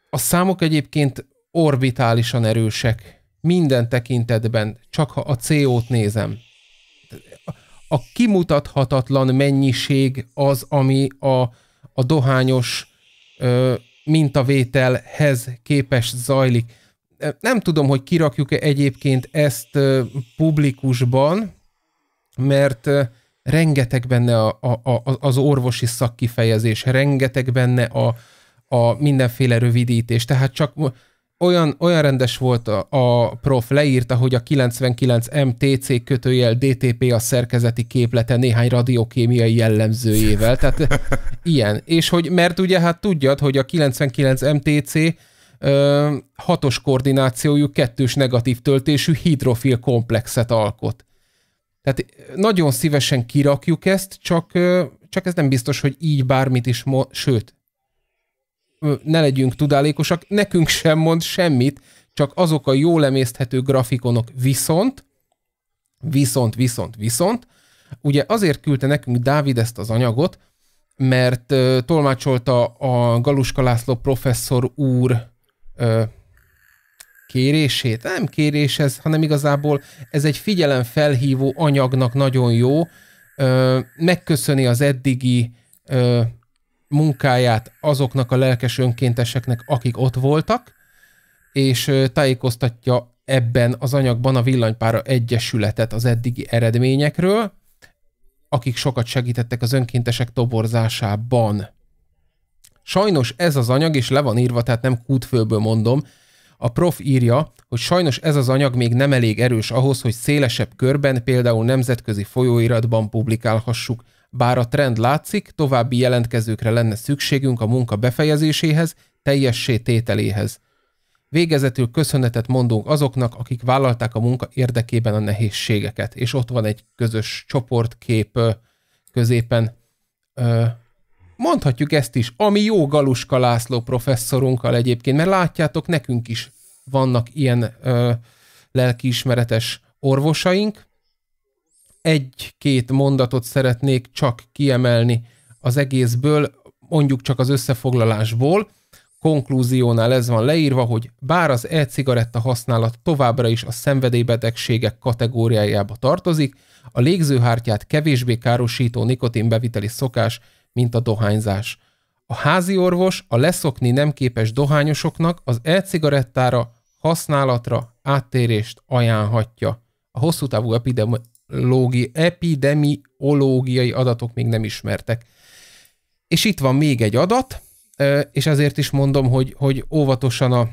A: A számok egyébként orbitálisan erősek minden tekintetben, csak ha a CO-t nézem. a kimutathatatlan mennyiség az, ami a, a dohányos ö, mintavételhez képes zajlik. Nem tudom, hogy kirakjuk-e egyébként ezt ö, publikusban, mert ö, rengeteg benne a, a, a, az orvosi szakkifejezés, rengeteg benne a, a mindenféle rövidítés, tehát csak olyan, olyan rendes volt a, a prof, leírta, hogy a 99 MTC kötőjel DTP a szerkezeti képlete néhány radiokémiai jellemzőjével, tehát ilyen. És hogy, mert ugye hát tudjad, hogy a 99 MTC ö, hatos koordinációjú, kettős negatív töltésű hidrofil komplexet alkot. Tehát nagyon szívesen kirakjuk ezt, csak, csak ez nem biztos, hogy így bármit is, mo- sőt, ne legyünk tudálékosak, nekünk sem mond semmit, csak azok a jól emészthető grafikonok viszont, viszont, viszont, viszont, ugye azért küldte nekünk Dávid ezt az anyagot, mert tolmácsolta a Galuska László professzor úr kérését. Nem kérés ez, hanem igazából ez egy figyelemfelhívó anyagnak nagyon jó. Uh, megköszöni az eddigi uh, munkáját azoknak a lelkes önkénteseknek, akik ott voltak, és tájékoztatja ebben az anyagban a Villanypára Egyesületet az eddigi eredményekről, akik sokat segítettek az önkéntesek toborzásában. Sajnos ez az anyag, és le van írva, tehát nem kútfőből mondom, a prof írja, hogy sajnos ez az anyag még nem elég erős ahhoz, hogy szélesebb körben, például nemzetközi folyóiratban publikálhassuk. Bár a trend látszik, további jelentkezőkre lenne szükségünk a munka befejezéséhez, teljessé tételéhez. Végezetül köszönetet mondunk azoknak, akik vállalták a munka érdekében a nehézségeket, és ott van egy közös csoportkép középen. Mondhatjuk ezt is, ami jó Galuska László professzorunkkal egyébként, mert látjátok, nekünk is vannak ilyen lelkiismeretes orvosaink, egy-két mondatot szeretnék csak kiemelni az egészből, mondjuk csak az összefoglalásból. Konklúziónál ez van leírva, hogy bár az e-cigaretta használat továbbra is a szenvedélybetegségek kategóriájába tartozik, a légzőhártyát kevésbé károsító nikotinbeviteli szokás, mint a dohányzás. A házi orvos a leszokni nem képes dohányosoknak az e-cigarettára használatra áttérést ajánlhatja. A hosszú távú epidemi- epidemiológi, epidemiológiai adatok még nem ismertek. És itt van még egy adat, és ezért is mondom, hogy, hogy óvatosan a,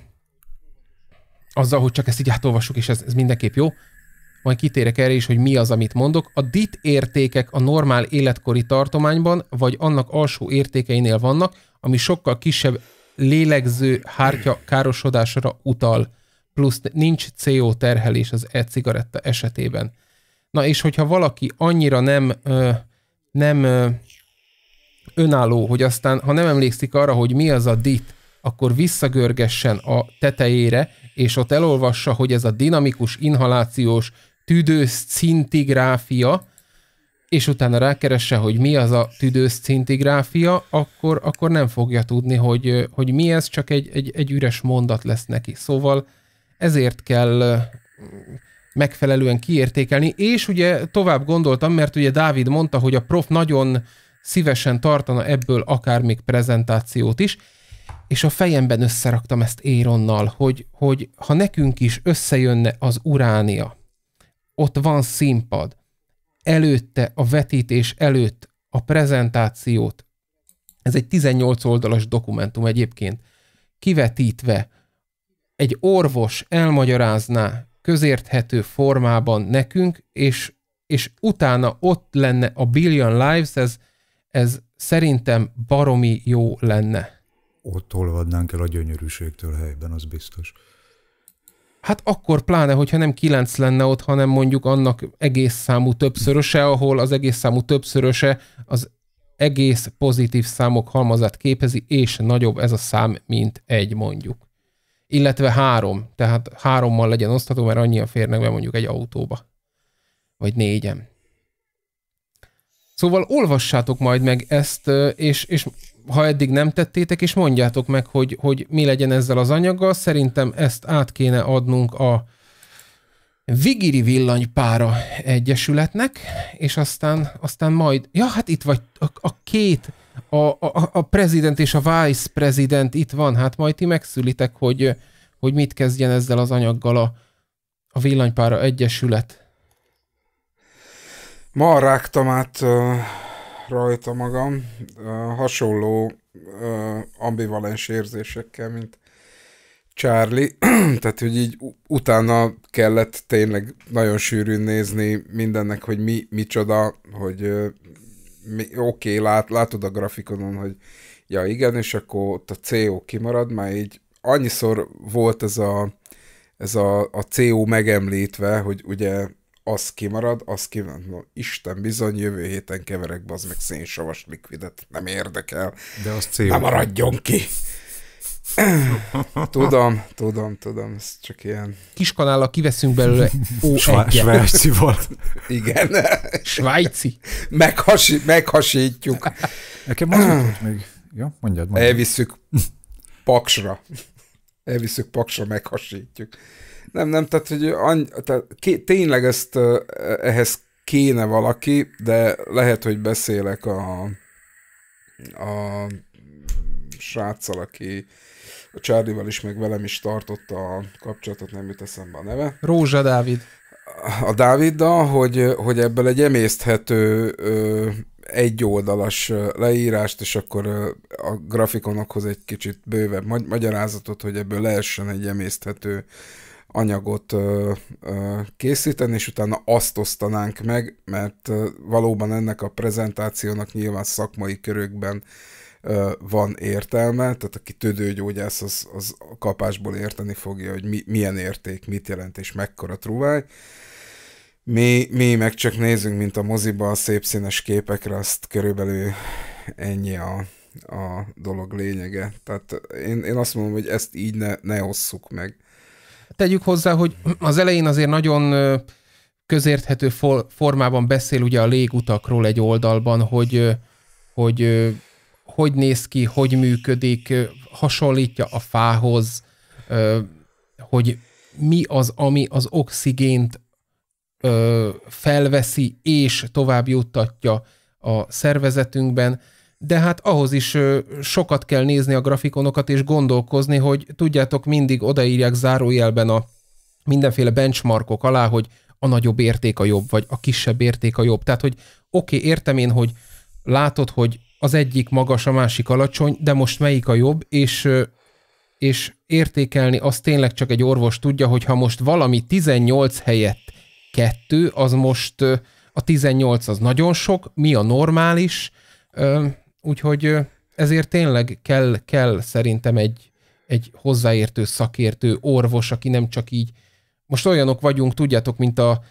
A: azzal, hogy csak ezt így átolvassuk, és ez, ez mindenképp jó, majd kitérek erre is, hogy mi az, amit mondok. A DIT értékek a normál életkori tartományban, vagy annak alsó értékeinél vannak, ami sokkal kisebb lélegző hártya károsodásra utal, plusz nincs CO terhelés az e-cigaretta esetében. Na és hogyha valaki annyira nem, ö, nem ö, önálló, hogy aztán, ha nem emlékszik arra, hogy mi az a DIT, akkor visszagörgessen a tetejére, és ott elolvassa, hogy ez a dinamikus inhalációs tüdőszintigráfia, és utána rákeresse, hogy mi az a tüdőszintigráfia, akkor, akkor nem fogja tudni, hogy, hogy mi ez, csak egy, egy, egy üres mondat lesz neki. Szóval ezért kell megfelelően kiértékelni, és ugye tovább gondoltam, mert ugye Dávid mondta, hogy a prof nagyon szívesen tartana ebből akár még prezentációt is, és a fejemben összeraktam ezt Éronnal, hogy, hogy ha nekünk is összejönne az uránia, ott van színpad, előtte, a vetítés előtt a prezentációt, ez egy 18 oldalas dokumentum egyébként, kivetítve, egy orvos elmagyarázná közérthető formában nekünk, és, és utána ott lenne a Billion Lives, ez, ez szerintem baromi jó lenne.
B: Ott olvadnánk el a gyönyörűségtől helyben, az biztos.
A: Hát akkor pláne, hogyha nem kilenc lenne ott, hanem mondjuk annak egész számú többszöröse, ahol az egész számú többszöröse az egész pozitív számok halmazát képezi, és nagyobb ez a szám, mint egy mondjuk illetve három, tehát hárommal legyen osztható, mert annyian férnek be mondjuk egy autóba. Vagy négyen. Szóval olvassátok majd meg ezt, és, és ha eddig nem tettétek, és mondjátok meg, hogy, hogy mi legyen ezzel az anyaggal. Szerintem ezt át kéne adnunk a Vigiri Villanypára Egyesületnek, és aztán, aztán majd, ja, hát itt vagy a, a két, a, a, a prezident és a vice president itt van, hát majd ti megszülitek, hogy, hogy mit kezdjen ezzel az anyaggal a, a Villanypára Egyesület.
C: Ma rágtam uh, rajta magam hasonló ambivalens érzésekkel, mint Charlie, tehát hogy így utána kellett tényleg nagyon sűrűn nézni mindennek, hogy mi, micsoda, hogy oké, okay, lát, látod a grafikonon, hogy ja igen, és akkor ott a CO kimarad, már így annyiszor volt ez a, ez a, a CO megemlítve, hogy ugye az kimarad, az kimarad, no, Isten bizony, jövő héten keverek az meg szénsavas likvidet, nem érdekel.
B: De az CO.
C: Nem maradjon ki. tudom, tudom, tudom, ez csak ilyen...
A: Kiskanállal kiveszünk belőle ó
B: Svájcival.
C: Igen.
A: Svájci.
C: Meghasi, meghasítjuk.
B: Nekem az jutott még. Ja, mondjad, mondjad.
C: Elvisszük paksra. Elvisszük paksra, meghasítjuk. Nem, nem, tehát, hogy any, tehát ké, tényleg ezt ehhez kéne valaki, de lehet, hogy beszélek a, a sráccal, aki a Csárdival is, meg velem is tartotta a kapcsolatot, nem jut eszembe a neve.
A: Rózsa Dávid.
C: A Dáviddal, hogy, hogy ebből egy emészthető egyoldalas leírást, és akkor a grafikonokhoz egy kicsit bővebb magyarázatot, hogy ebből lehessen egy emészthető anyagot ö, ö, készíteni, és utána azt osztanánk meg, mert ö, valóban ennek a prezentációnak nyilván szakmai körökben van értelme, tehát aki tüdőgyógyász, az, az kapásból érteni fogja, hogy mi, milyen érték, mit jelent és mekkora truváj. Mi, mi meg csak nézünk, mint a moziba a szép színes képekre, azt körülbelül ennyi a, a dolog lényege. Tehát én, én azt mondom, hogy ezt így ne, ne osszuk meg.
A: Tegyük hozzá, hogy az elején azért nagyon közérthető formában beszél ugye a légutakról egy oldalban, hogy, hogy hogy néz ki, hogy működik, hasonlítja a fához, hogy mi az, ami az oxigént felveszi és tovább juttatja a szervezetünkben, de hát ahhoz is sokat kell nézni a grafikonokat és gondolkozni, hogy tudjátok, mindig odaírják zárójelben a mindenféle benchmarkok alá, hogy a nagyobb érték a jobb, vagy a kisebb érték a jobb. Tehát, hogy oké, okay, értem én, hogy látod, hogy az egyik magas, a másik alacsony, de most melyik a jobb, és, és értékelni azt tényleg csak egy orvos tudja, hogy ha most valami 18 helyett kettő, az most a 18 az nagyon sok, mi a normális, úgyhogy ezért tényleg kell, kell szerintem egy, egy hozzáértő szakértő orvos, aki nem csak így, most olyanok vagyunk, tudjátok, mint a,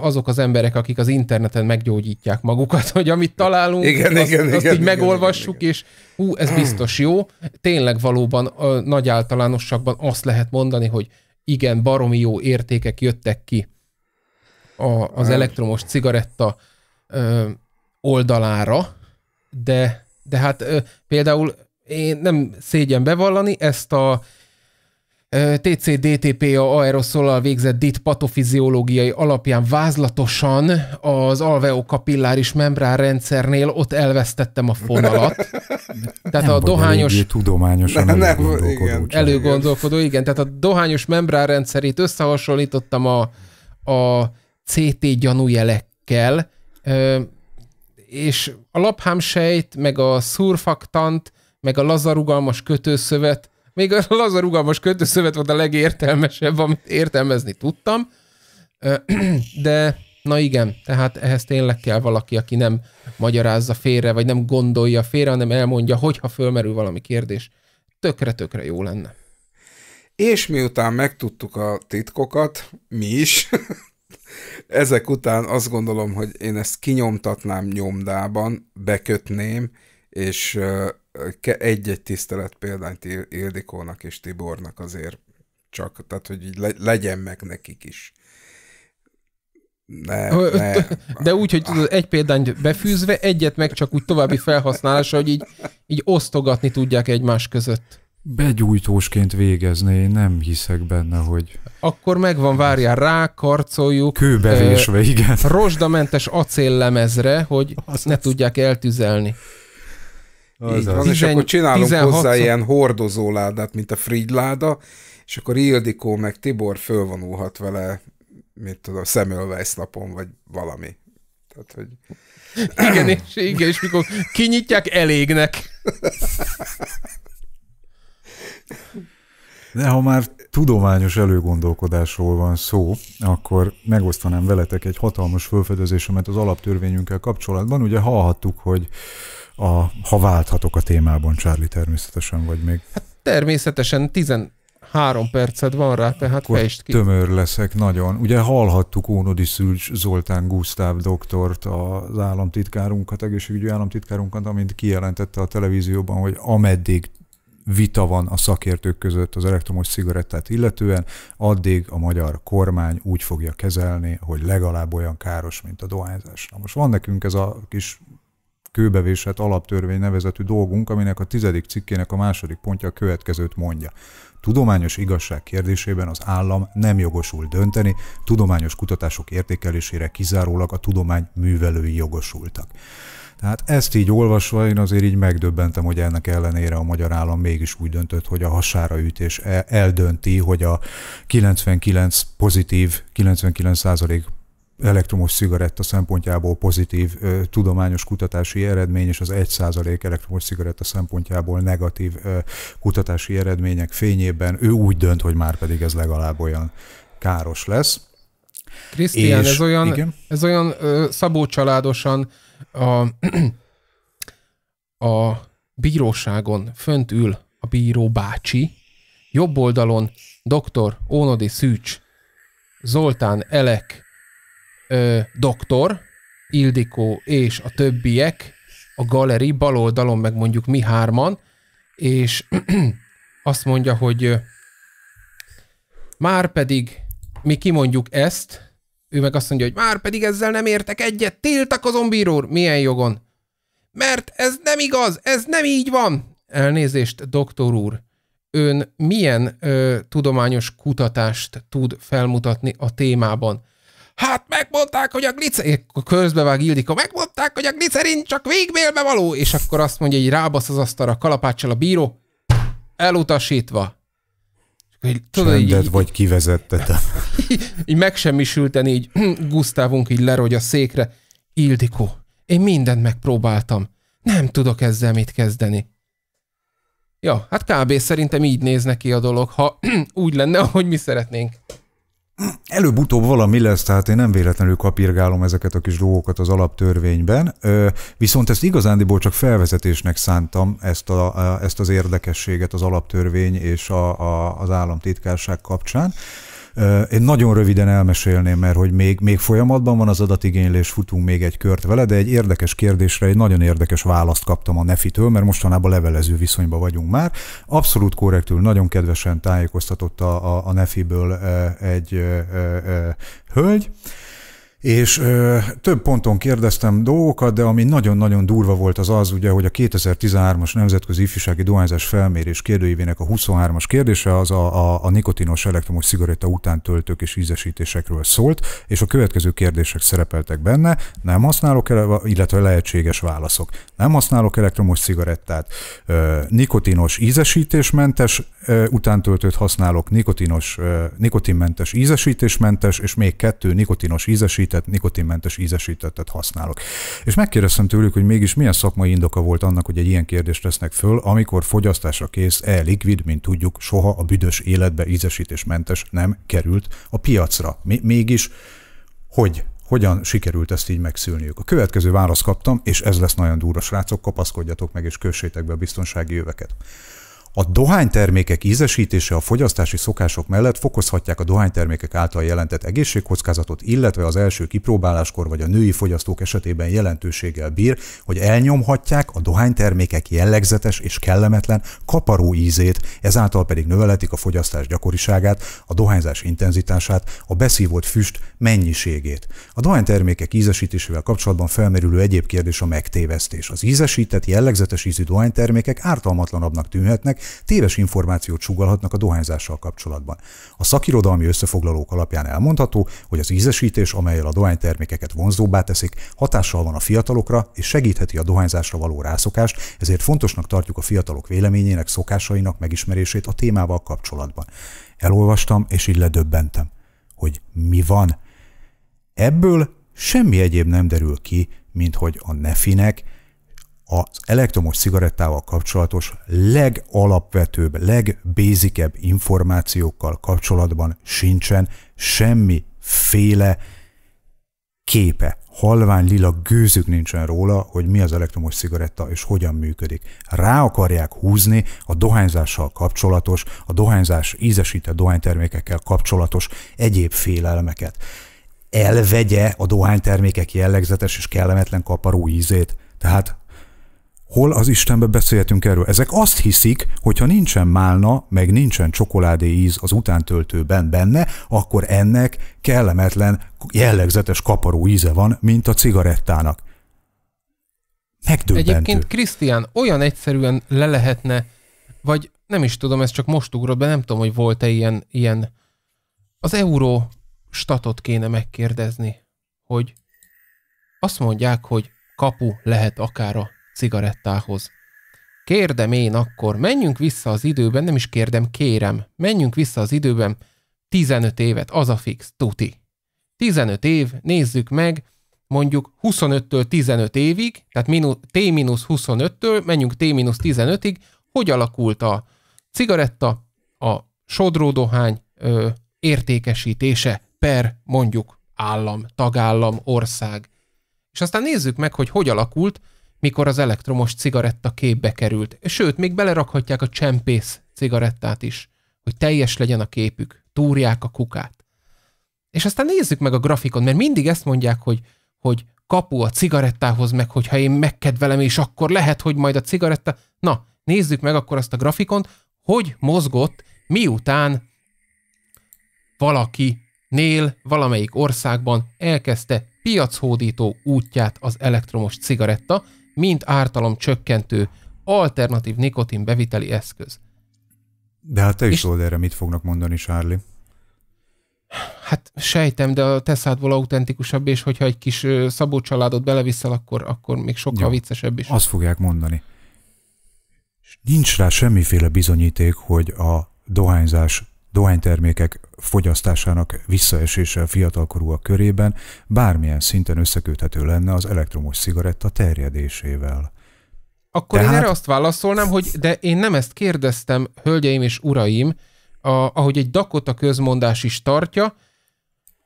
A: azok az emberek, akik az interneten meggyógyítják magukat, hogy amit találunk,
C: igen,
A: azt,
C: igen,
A: azt
C: igen,
A: így igen, megolvassuk, igen, igen. és hú, ez biztos jó. Tényleg valóban a nagy általánosságban azt lehet mondani, hogy igen, baromi jó értékek jöttek ki a, az elektromos cigaretta ö, oldalára, de, de hát ö, például én nem szégyen bevallani, ezt a TCDTP-a aeroszolal végzett DIT patofiziológiai alapján vázlatosan az alveokapilláris membránrendszernél ott elvesztettem a fonalat.
B: Tehát nem a dohányos... tudományosan nem, előgondolkodó.
A: Igen. Előgondolkodó, igen. Tehát a dohányos membránrendszerét összehasonlítottam a, a CT gyanújelekkel, és a laphámsejt, meg a szurfaktant, meg a lazarugalmas kötőszövet még a lazarugalmas kötőszövet volt a legértelmesebb, amit értelmezni tudtam. De na igen, tehát ehhez tényleg kell valaki, aki nem magyarázza félre, vagy nem gondolja félre, hanem elmondja, hogyha fölmerül valami kérdés. Tökre-tökre jó lenne.
C: És miután megtudtuk a titkokat, mi is, ezek után azt gondolom, hogy én ezt kinyomtatnám nyomdában, bekötném, és egy-egy tisztelet példányt Ildikónak és Tibornak azért csak, tehát hogy így legyen meg nekik is.
A: Ne, ne. De úgy, hogy tudod, egy példányt befűzve, egyet meg csak úgy további felhasználásra, hogy így, így osztogatni tudják egymás között.
B: Begyújtósként végezni, én nem hiszek benne, hogy
A: Akkor megvan, várjál, rákarcoljuk
B: kőbevésve, igen.
A: rozsdamentes acéllemezre, hogy
B: Azaz.
A: ne tudják eltüzelni.
C: Így van, és
A: Tizen-
C: akkor csinálunk
A: 16
C: hozzá ilyen hordozóládát, mint a Frigyláda, és akkor Ildikó meg Tibor fölvonulhat vele, mit tudom, Semmelweis napon, vagy valami. Tehát, hogy
A: Igen, és, igen, és mikor kinyitják, elégnek.
B: De ha már tudományos előgondolkodásról van szó, akkor megosztanám veletek egy hatalmas felfedezésemet az alaptörvényünkkel kapcsolatban. Ugye hallhattuk, hogy a, ha válthatok a témában, Charlie természetesen, vagy még
A: Természetesen 13 perced van rá, tehát
B: akkor
A: fejtsd ki.
B: tömör leszek nagyon. Ugye hallhattuk Ónodi Szűcs Zoltán Gusztáv doktort, az államtitkárunkat, egészségügyi államtitkárunkat, amint kijelentette a televízióban, hogy ameddig vita van a szakértők között az elektromos cigarettát illetően, addig a magyar kormány úgy fogja kezelni, hogy legalább olyan káros, mint a dohányzás. Na most van nekünk ez a kis kőbevésett alaptörvény nevezetű dolgunk, aminek a tizedik cikkének a második pontja a következőt mondja. Tudományos igazság kérdésében az állam nem jogosul dönteni, tudományos kutatások értékelésére kizárólag a tudomány művelői jogosultak. Tehát ezt így olvasva én azért így megdöbbentem, hogy ennek ellenére a magyar állam mégis úgy döntött, hogy a hasára ütés el- eldönti, hogy a 99 pozitív, 99 százalék elektromos cigaretta szempontjából pozitív ö, tudományos kutatási eredmény, és az 1% elektromos cigaretta szempontjából negatív ö, kutatási eredmények fényében ő úgy dönt, hogy már pedig ez legalább olyan káros lesz.
A: Krisztián,
B: És-
A: ez olyan,
B: igen.
A: ez olyan ö, Szabó családosan a, a bíróságon fönt ül a bíró bácsi, jobb oldalon dr. Ónodi Szűcs, Zoltán Elek, ö, doktor, Ildikó és a többiek, a galeri, bal oldalon meg mondjuk mi hárman, és azt mondja, hogy már pedig mi kimondjuk ezt, ő meg azt mondja, hogy már pedig ezzel nem értek egyet, tiltakozom, bíró úr. Milyen jogon? Mert ez nem igaz, ez nem így van. Elnézést, doktor úr. Ön milyen ö, tudományos kutatást tud felmutatni a témában? Hát megmondták, hogy a glicerin... Közbevág Ildika, megmondták, hogy a glicerin csak végbélbe való, és akkor azt mondja, hogy rábasz az asztalra kalapáccsal a bíró, elutasítva. Így, tudod, így,
B: Csendet
A: így,
B: vagy kivezettetem.
A: így megsemmisülten így Gusztávunk így lerogy a székre. Ildikó, én mindent megpróbáltam. Nem tudok ezzel mit kezdeni. Ja, hát kb. szerintem így néz neki a dolog, ha úgy lenne, ahogy mi szeretnénk.
B: Előbb-utóbb valami lesz, tehát én nem véletlenül kapirgálom ezeket a kis dolgokat az alaptörvényben, viszont ezt igazándiból csak felvezetésnek szántam, ezt, a, ezt az érdekességet az alaptörvény és a, a, az államtitkárság kapcsán. Én nagyon röviden elmesélném, mert hogy még, még folyamatban van az adatigénylés, futunk még egy kört vele, de egy érdekes kérdésre egy nagyon érdekes választ kaptam a Nefitől, mert mostanában levelező viszonyban vagyunk már. Abszolút korrektül, nagyon kedvesen tájékoztatott a, a, a Nefiből egy ö, ö, ö, hölgy, és ö, több ponton kérdeztem dolgokat, de ami nagyon-nagyon durva volt az az, ugye, hogy a 2013-as Nemzetközi Ifjúsági Dohányzás felmérés kérdőívének a 23-as kérdése az a, a, a nikotinos elektromos cigaretta után töltők és ízesítésekről szólt, és a következő kérdések szerepeltek benne, nem használok, ele- illetve lehetséges válaszok. Nem használok elektromos cigarettát, ö, nikotinos ízesítésmentes utántöltőt használok, nikotinos, nikotinmentes ízesítésmentes, és még kettő nikotinos ízesített, nikotinmentes ízesítettet használok. És megkérdeztem tőlük, hogy mégis milyen szakmai indoka volt annak, hogy egy ilyen kérdést tesznek föl, amikor fogyasztásra kész e-likvid, mint tudjuk, soha a büdös életbe ízesítésmentes nem került a piacra. Mi, mégis hogy? Hogyan sikerült ezt így megszülniük? A következő választ kaptam, és ez lesz nagyon durva, srácok, kapaszkodjatok meg, és kössétek be a biztonsági jöveket. A dohánytermékek ízesítése a fogyasztási szokások mellett fokozhatják a dohánytermékek által jelentett egészségkockázatot, illetve az első kipróbáláskor vagy a női fogyasztók esetében jelentőséggel bír, hogy elnyomhatják a dohánytermékek jellegzetes és kellemetlen kaparó ízét, ezáltal pedig növelhetik a fogyasztás gyakoriságát, a dohányzás intenzitását, a beszívott füst mennyiségét. A dohánytermékek ízesítésével kapcsolatban felmerülő egyéb kérdés a megtévesztés. Az ízesített jellegzetes ízű dohánytermékek ártalmatlanabbnak tűnhetnek, téves információt sugalhatnak a dohányzással kapcsolatban. A szakirodalmi összefoglalók alapján elmondható, hogy az ízesítés, amelyel a dohánytermékeket vonzóbbá teszik, hatással van a fiatalokra és segítheti a dohányzásra való rászokást, ezért fontosnak tartjuk a fiatalok véleményének, szokásainak megismerését a témával kapcsolatban. Elolvastam, és így ledöbbentem, hogy mi van. Ebből semmi egyéb nem derül ki, mint hogy a Nefinek az elektromos cigarettával kapcsolatos legalapvetőbb, legbézikebb információkkal kapcsolatban sincsen semmiféle képe. Halvány lila gőzük nincsen róla, hogy mi az elektromos cigaretta és hogyan működik. Rá akarják húzni a dohányzással kapcsolatos, a dohányzás ízesített dohánytermékekkel kapcsolatos egyéb félelmeket. Elvegye a dohánytermékek jellegzetes és kellemetlen kaparó ízét. Tehát Hol az Istenbe beszélhetünk erről? Ezek azt hiszik, hogy ha nincsen málna, meg nincsen csokoládé íz az utántöltőben benne, akkor ennek kellemetlen, jellegzetes kaparó íze van, mint a cigarettának. Megdöbbentő.
A: Egyébként Krisztián olyan egyszerűen le lehetne, vagy nem is tudom, ez csak most ugrott be, nem tudom, hogy volt-e ilyen, ilyen az euró statot kéne megkérdezni, hogy azt mondják, hogy kapu lehet akár a cigarettához. Kérdem én akkor, menjünk vissza az időben, nem is kérdem, kérem, menjünk vissza az időben 15 évet, az a fix, tuti. 15 év, nézzük meg, mondjuk 25-től 15 évig, tehát T-25-től, menjünk T-15-ig, hogy alakult a cigaretta, a sodródohány ö, értékesítése per mondjuk állam, tagállam, ország. És aztán nézzük meg, hogy hogy alakult mikor az elektromos cigaretta képbe került. Sőt, még belerakhatják a csempész cigarettát is, hogy teljes legyen a képük, túrják a kukát. És aztán nézzük meg a grafikon, mert mindig ezt mondják, hogy, hogy kapu a cigarettához, meg hogyha én megkedvelem, és akkor lehet, hogy majd a cigaretta... Na, nézzük meg akkor azt a grafikont, hogy mozgott, miután valaki nél valamelyik országban elkezdte piachódító útját az elektromos cigaretta, mint ártalom csökkentő, alternatív nikotin beviteli eszköz.
B: De hát te is tudod erre, mit fognak mondani, Charlie.
A: Hát sejtem, de a teszádból autentikusabb, és hogyha egy kis Szabó családot beleviszel, akkor, akkor még sokkal ja, viccesebb is.
B: Azt fogják mondani. Nincs rá semmiféle bizonyíték, hogy a dohányzás dohánytermékek fogyasztásának visszaesése a fiatalkorúak körében bármilyen szinten összeköthető lenne az elektromos cigaretta terjedésével.
A: Akkor Tehát... én erre azt válaszolnám, hogy de én nem ezt kérdeztem, hölgyeim és uraim, a, ahogy egy Dakota közmondás is tartja,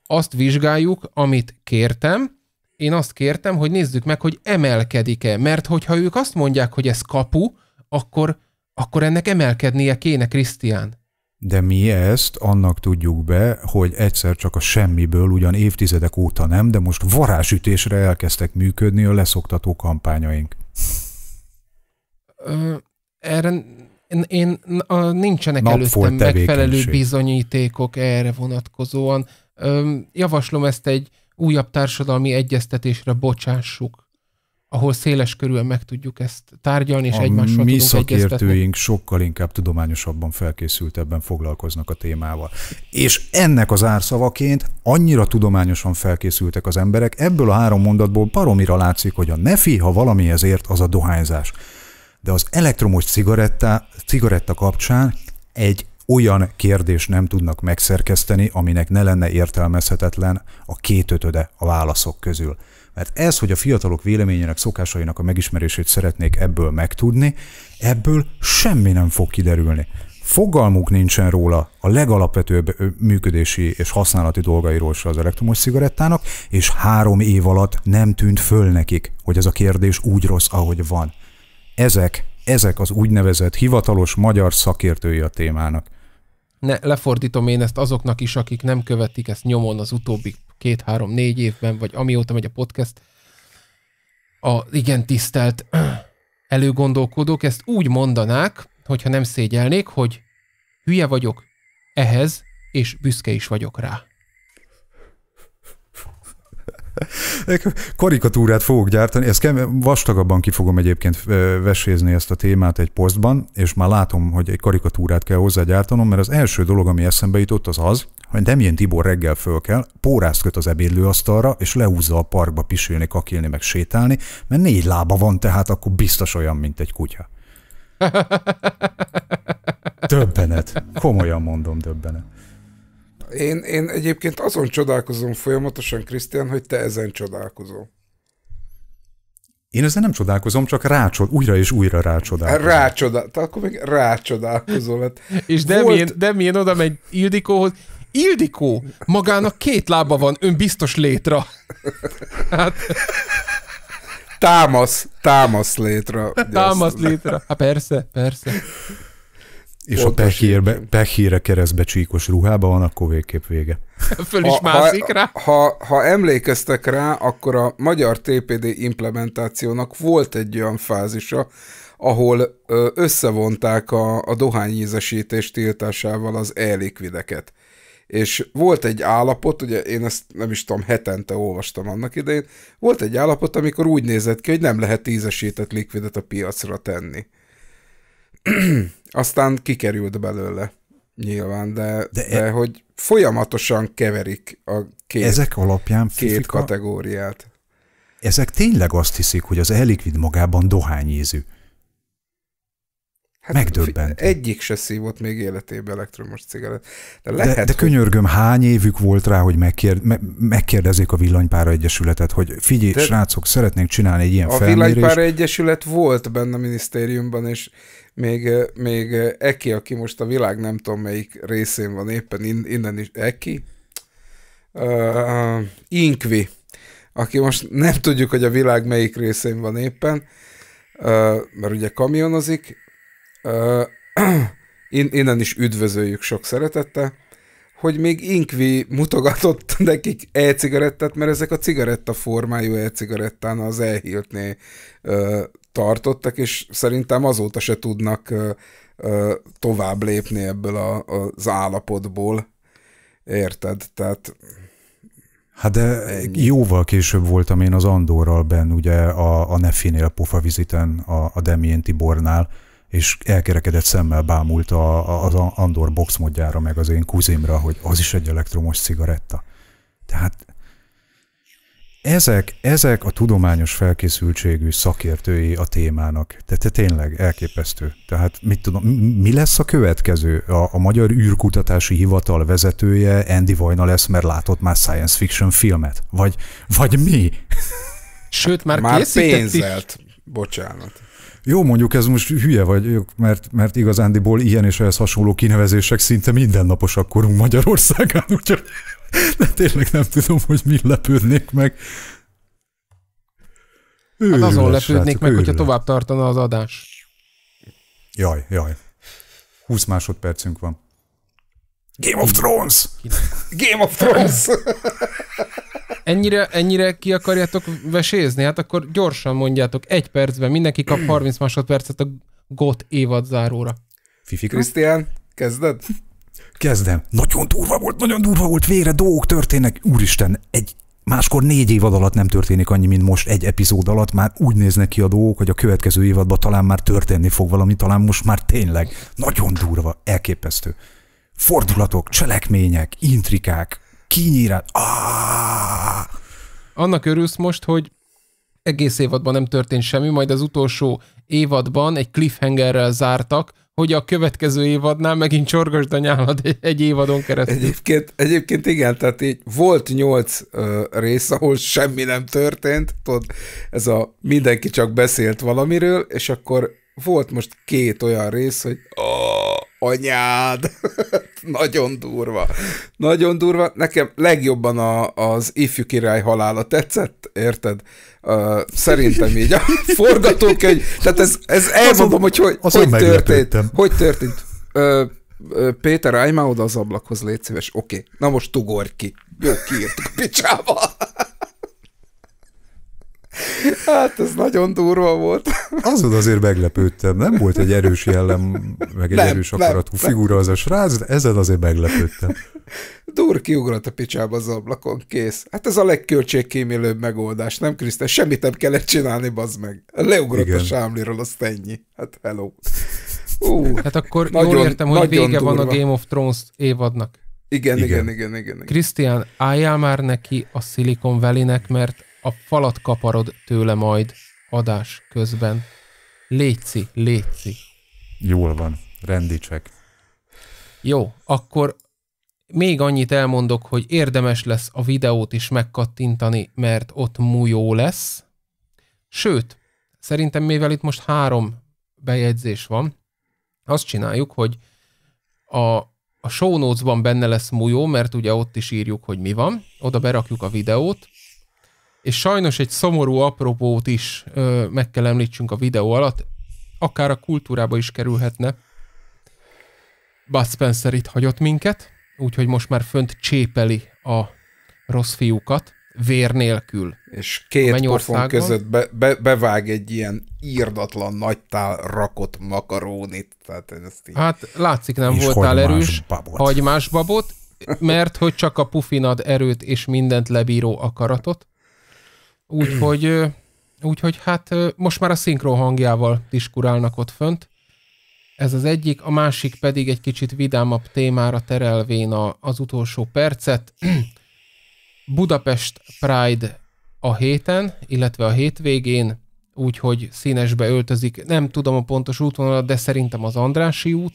A: azt vizsgáljuk, amit kértem, én azt kértem, hogy nézzük meg, hogy emelkedik-e, mert hogyha ők azt mondják, hogy ez kapu, akkor, akkor ennek emelkednie kéne, Krisztián.
B: De mi ezt annak tudjuk be, hogy egyszer csak a semmiből, ugyan évtizedek óta nem, de most varázsütésre elkezdtek működni a leszoktató kampányaink.
A: Ö, erre én, én a, nincsenek előttem megfelelő bizonyítékok erre vonatkozóan. Ö, javaslom ezt egy újabb társadalmi egyeztetésre bocsássuk ahol széles körülön meg tudjuk ezt tárgyalni, és a egymással
B: mi szakértőink sokkal inkább tudományosabban felkészültebben foglalkoznak a témával. És ennek az árszavaként annyira tudományosan felkészültek az emberek, ebből a három mondatból baromira látszik, hogy a nefi, ha valami ezért, az a dohányzás. De az elektromos cigaretta, cigaretta kapcsán egy olyan kérdést nem tudnak megszerkeszteni, aminek ne lenne értelmezhetetlen a kétötöde a válaszok közül. Mert ez, hogy a fiatalok véleményének, szokásainak a megismerését szeretnék ebből megtudni, ebből semmi nem fog kiderülni. Fogalmuk nincsen róla a legalapvetőbb működési és használati dolgairól se az elektromos cigarettának, és három év alatt nem tűnt föl nekik, hogy ez a kérdés úgy rossz, ahogy van. Ezek, ezek az úgynevezett hivatalos magyar szakértői a témának.
A: Ne, lefordítom én ezt azoknak is, akik nem követik ezt nyomon az utóbbi két-három-négy évben, vagy amióta megy a podcast, a igen tisztelt előgondolkodók ezt úgy mondanák, hogyha nem szégyelnék, hogy hülye vagyok ehhez, és büszke is vagyok rá.
B: Karikatúrát fogok gyártani, ezt vastagabban ki fogom egyébként vesézni ezt a témát egy posztban, és már látom, hogy egy karikatúrát kell hozzágyártanom, mert az első dolog, ami eszembe jutott, az az, hogy Demjén Tibor reggel föl kell, pórázt köt az ebédlőasztalra, és leúzza a parkba pisilni, kakilni, meg sétálni, mert négy lába van, tehát akkor biztos olyan, mint egy kutya. Döbbenet. Komolyan mondom, döbbenet.
C: Én, én egyébként azon csodálkozom folyamatosan, Krisztián, hogy te ezen csodálkozol.
B: Én ezzel nem csodálkozom, csak rácsod, újra és újra rácsodálkozom.
C: Rácsodál, akkor még rácsodálkozol. Hát
A: És
C: Volt-
A: Demien, Demien oda megy Ildikóhoz. Ildikó, magának két lába van, ön biztos létre. Hát,
C: támasz, támasz létre. Ugye
A: támasz létre. Hát persze, persze.
B: És a
C: Pontos
B: pehírbe,
C: így.
B: pehírre keresztbe csíkos ruhába van, akkor végképp vége.
A: Föl is mászik rá.
C: Ha, ha emlékeztek rá, akkor a magyar TPD implementációnak volt egy olyan fázisa, ahol összevonták a, a dohányízesítés tiltásával az e-likvideket. És volt egy állapot, ugye én ezt nem is tudom, hetente olvastam annak idején, volt egy állapot, amikor úgy nézett ki, hogy nem lehet ízesített likvidet a piacra tenni. Aztán kikerült belőle nyilván, de,
B: De
C: de,
B: e-
C: de hogy folyamatosan keverik a két,
B: Ezek alapján,
C: két
B: Fifika,
C: kategóriát.
B: ezek tényleg azt hiszik, hogy az ellikvid magában dohányízű.
C: Hát
B: Megdöbbentő.
C: fi- Egyik se szívott még életében elektromos cigarett. De
B: De,
C: lehet,
B: de
C: hogy
B: könyörgöm, hány évük volt rá, hogy megkér, me, megkérdezzék a Villanypára Egyesületet, hogy figyelj,
C: De-
B: srácok, szeretnénk csinálni egy ilyen
C: a
B: felmérést.
C: Villanypár Egyesület volt benne a minisztériumban, és még, még Eki, aki most a világ nem tudom melyik részén van éppen, in, innen is, Eki? Uh, Inkvi, aki most nem tudjuk, hogy a világ melyik részén van éppen, uh, mert ugye kamionozik, uh, in, innen is üdvözöljük sok szeretettel, hogy még Inkvi mutogatott nekik e-cigarettát, mert ezek a cigaretta formájú e-cigarettán az elhíltnél ö, tartottak, és szerintem azóta se tudnak tovább lépni ebből a, az állapotból. Érted? Tehát
B: Hát de jóval később voltam én az Andorral benn, ugye a, a Nefinél pofaviziten, a, a Demien Tibornál, és elkerekedett szemmel bámult a, a, az Andor boxmodjára, meg az én kuzimra, hogy az is egy elektromos cigaretta. Tehát ezek, ezek a tudományos felkészültségű szakértői a témának. Te, te tényleg elképesztő. Tehát mit tudom, mi lesz a következő? A, a Magyar űrkutatási hivatal vezetője Andy Vajna lesz, mert látott már science fiction filmet? Vagy, vagy mi?
A: Sőt, már,
C: már pénzelt. Bocsánat.
B: Jó, mondjuk ez most hülye vagyok, mert, mert igazándiból ilyen és ehhez hasonló kinevezések szinte mindennaposak korunk Magyarországán, úgyhogy de tényleg nem tudom, hogy mi lepődnék meg.
A: Hát
B: Őrület,
A: azon lepődnék
B: srácok,
A: meg, hogyha
B: őrület.
A: tovább tartana az adás.
B: Jaj, jaj. 20 másodpercünk van. Game of Thrones!
C: Game of Thrones!
A: Ennyire, ennyire ki akarjátok vesézni? Hát akkor gyorsan mondjátok, egy percben mindenki kap 30 másodpercet a GOT évad záróra.
B: Fifika?
C: Krisztián, kezded?
B: Kezdem. Nagyon durva volt, nagyon durva volt, végre dolgok történnek. Úristen, egy máskor négy évad alatt nem történik annyi, mint most egy epizód alatt. Már úgy néznek ki a dolgok, hogy a következő évadban talán már történni fog valami, talán most már tényleg. Nagyon durva, elképesztő. Fordulatok, cselekmények, intrikák, kinyírás. Ah!
A: Annak örülsz most, hogy egész évadban nem történt semmi, majd az utolsó évadban egy cliffhangerrel zártak, hogy a következő évadnál megint csorgasd a nyálad egy- évadon keresztül.
C: Egyébként, egyébként igen, tehát így volt nyolc rész, ahol semmi nem történt, tudod, ez a mindenki csak beszélt valamiről, és akkor volt most két olyan rész, hogy oh, anyád, nagyon durva, nagyon durva. Nekem legjobban a, az ifjú király halála tetszett, érted? Uh, szerintem így a forgatókönyv, tehát ez, ez elmondom, hogy hogy,
B: azon
C: hogy történt. Hogy történt? Ö, Péter, állj már oda az ablakhoz, légy szíves. Oké, okay. na most ugorj ki. Jó, kiírtuk a picsába. Hát ez nagyon durva volt.
B: Azon azért meglepődtem. Nem volt egy erős jellem, meg egy
C: Nem,
B: erős akaratú
C: nem.
B: figura az a srác, de ezen azért meglepődtem.
C: Dur kiugrott a picsába az ablakon, kész. Hát ez a legköltségkímélőbb megoldás, nem Krisztán? Semmit nem kellett csinálni, bazd meg. Leugrott Igen. a sámliról, azt ennyi. Hát hello.
A: Uh, hát akkor nagyon, jól értem, hogy vége durva. van a Game of Thrones évadnak.
C: Igen, igen, igen, igen. igen,
A: Krisztián, álljál már neki a Silicon Valley-nek, mert a falat kaparod tőle majd adás közben. Léci, léci.
B: Jól van, rendicsek.
A: Jó, akkor még annyit elmondok, hogy érdemes lesz a videót is megkattintani, mert ott mújó lesz. Sőt, szerintem mivel itt most három bejegyzés van, azt csináljuk, hogy a, a show notes-ban benne lesz mújó, mert ugye ott is írjuk, hogy mi van, oda berakjuk a videót, és sajnos egy szomorú apropót is ö, meg kell említsünk a videó alatt, akár a kultúrába is kerülhetne. Bud Spencer itt hagyott minket, úgyhogy most már fönt csépeli a rossz fiúkat, vér nélkül.
C: És két pofon között be, be, bevág egy ilyen írdatlan nagytál rakott makarónit. Tehát ezt
A: így... Hát látszik nem és voltál erős. Babot. Hagymás babot, mert hogy csak a pufin ad erőt és mindent lebíró akaratot. Úgyhogy, úgyhogy hát most már a szinkron hangjával diskurálnak ott fönt. Ez az egyik, a másik pedig egy kicsit vidámabb témára terelvén a, az utolsó percet. Budapest Pride a héten, illetve a hétvégén, úgyhogy színesbe öltözik. Nem tudom a pontos útvonalat, de szerintem az Andrási út.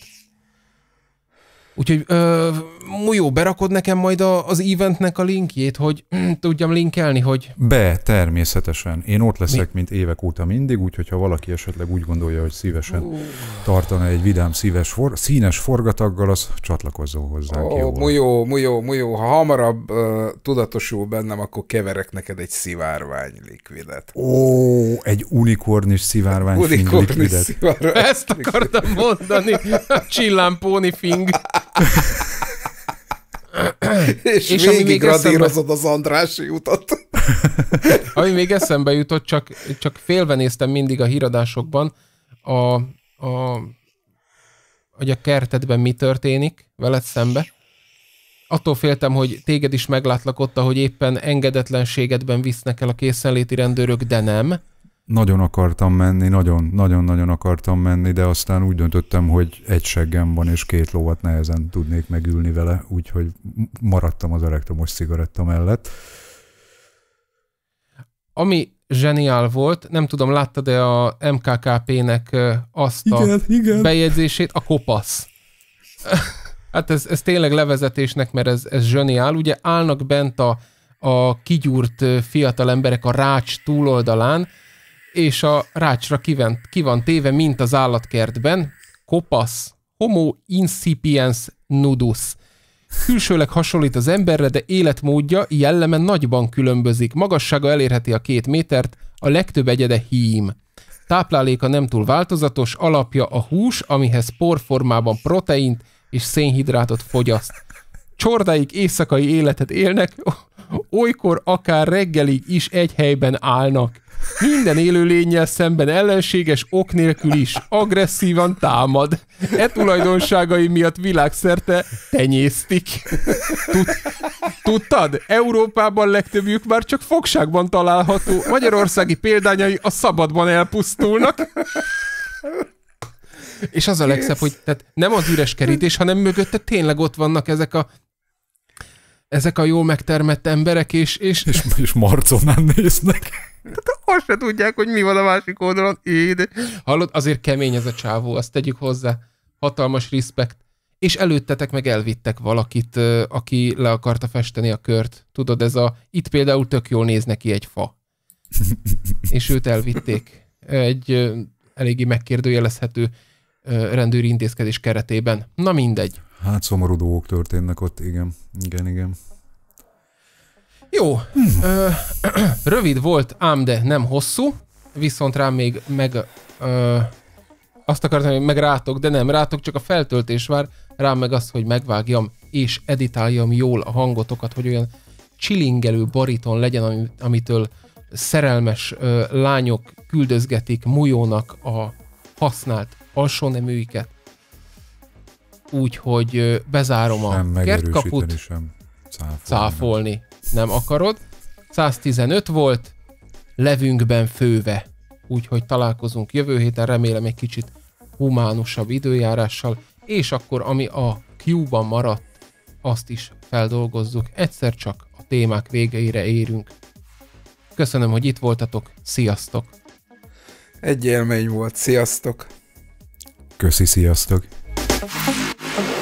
A: Úgyhogy ö, Mujó, berakod nekem majd a, az eventnek a linkjét, hogy tudjam linkelni, hogy...
B: Be, természetesen. Én ott leszek, Mi? mint évek óta mindig, úgyhogy ha valaki esetleg úgy gondolja, hogy szívesen uh. tartana egy vidám szíves for, színes forgataggal, az csatlakozzon hozzánk.
C: Oh, Mujó, Mujó, Mujó, ha hamarabb uh, tudatosul bennem, akkor keverek neked egy szivárvány likvidet.
B: Ó, egy unikornis szivárvány unikornis likvidet. Szivárvány
A: Ezt akartam mondani, csillámpóni fing.
C: És, és végig még radírozod eszembe... az Andrási utat.
A: ami még eszembe jutott, csak, csak félve néztem mindig a híradásokban, a, a, hogy a kertedben mi történik veled szembe. Attól féltem, hogy téged is meglátlak ott, ahogy éppen engedetlenségedben visznek el a készenléti rendőrök, de nem
B: nagyon akartam menni, nagyon-nagyon-nagyon akartam menni, de aztán úgy döntöttem, hogy egy seggem van, és két lovat nehezen tudnék megülni vele, úgyhogy maradtam az elektromos cigaretta mellett.
A: Ami zseniál volt, nem tudom, láttad-e a MKKP-nek azt igen, a igen. bejegyzését? A kopasz. hát ez, ez tényleg levezetésnek, mert ez, ez zseniál. Ugye állnak bent a, a kigyúrt fiatal emberek a rács túloldalán, és a rácsra ki van, ki van téve, mint az állatkertben, kopasz, homo incipiens nudus. Külsőleg hasonlít az emberre, de életmódja jellemen nagyban különbözik. Magassága elérheti a két métert, a legtöbb egyede hím. Tápláléka nem túl változatos, alapja a hús, amihez porformában proteint és szénhidrátot fogyaszt. Csordáik éjszakai életet élnek, olykor akár reggelig is egy helyben állnak. Minden élőlényel szemben ellenséges ok nélkül is agresszívan támad. E tulajdonságai miatt világszerte tenyésztik. Tud, tudtad? Európában legtöbbjük már csak fogságban található. Magyarországi példányai a szabadban elpusztulnak. És az a legszebb, hogy tehát nem az üres kerítés, hanem mögötte tényleg ott vannak ezek a ezek a jól megtermett emberek, és... És,
B: és, és marconán néznek.
A: Tehát azt se tudják, hogy mi van a másik oldalon. Éde. Hallod, azért kemény ez a csávó, azt tegyük hozzá. Hatalmas respekt. És előttetek meg elvittek valakit, aki le akarta festeni a kört. Tudod, ez a... Itt például tök jól néz neki egy fa. És őt elvitték. Egy eléggé megkérdőjelezhető rendőri intézkedés keretében. Na mindegy.
B: Hát szomorú dolgok történnek ott, igen. Igen, igen.
A: Jó. Hmm. Ö, rövid volt, ám de nem hosszú, viszont rám még meg... Ö, azt akartam, hogy meg rátok, de nem, rátok csak a feltöltés vár, rám meg az, hogy megvágjam és editáljam jól a hangotokat, hogy olyan csilingelő bariton legyen, amitől szerelmes ö, lányok küldözgetik Mujónak a használt alsóneműiket, úgyhogy bezárom
B: sem
A: a kertkaput.
B: Sem. Cáfolni.
A: cáfolni nem akarod. 115 volt, levünkben főve. Úgyhogy találkozunk jövő héten, remélem egy kicsit humánusabb időjárással, és akkor ami a Q-ban maradt, azt is feldolgozzuk. Egyszer csak a témák végeire érünk. Köszönöm, hogy itt voltatok. Sziasztok!
C: Egy élmény volt. Sziasztok!
B: Köszi, sziasztok!
E: Thank you.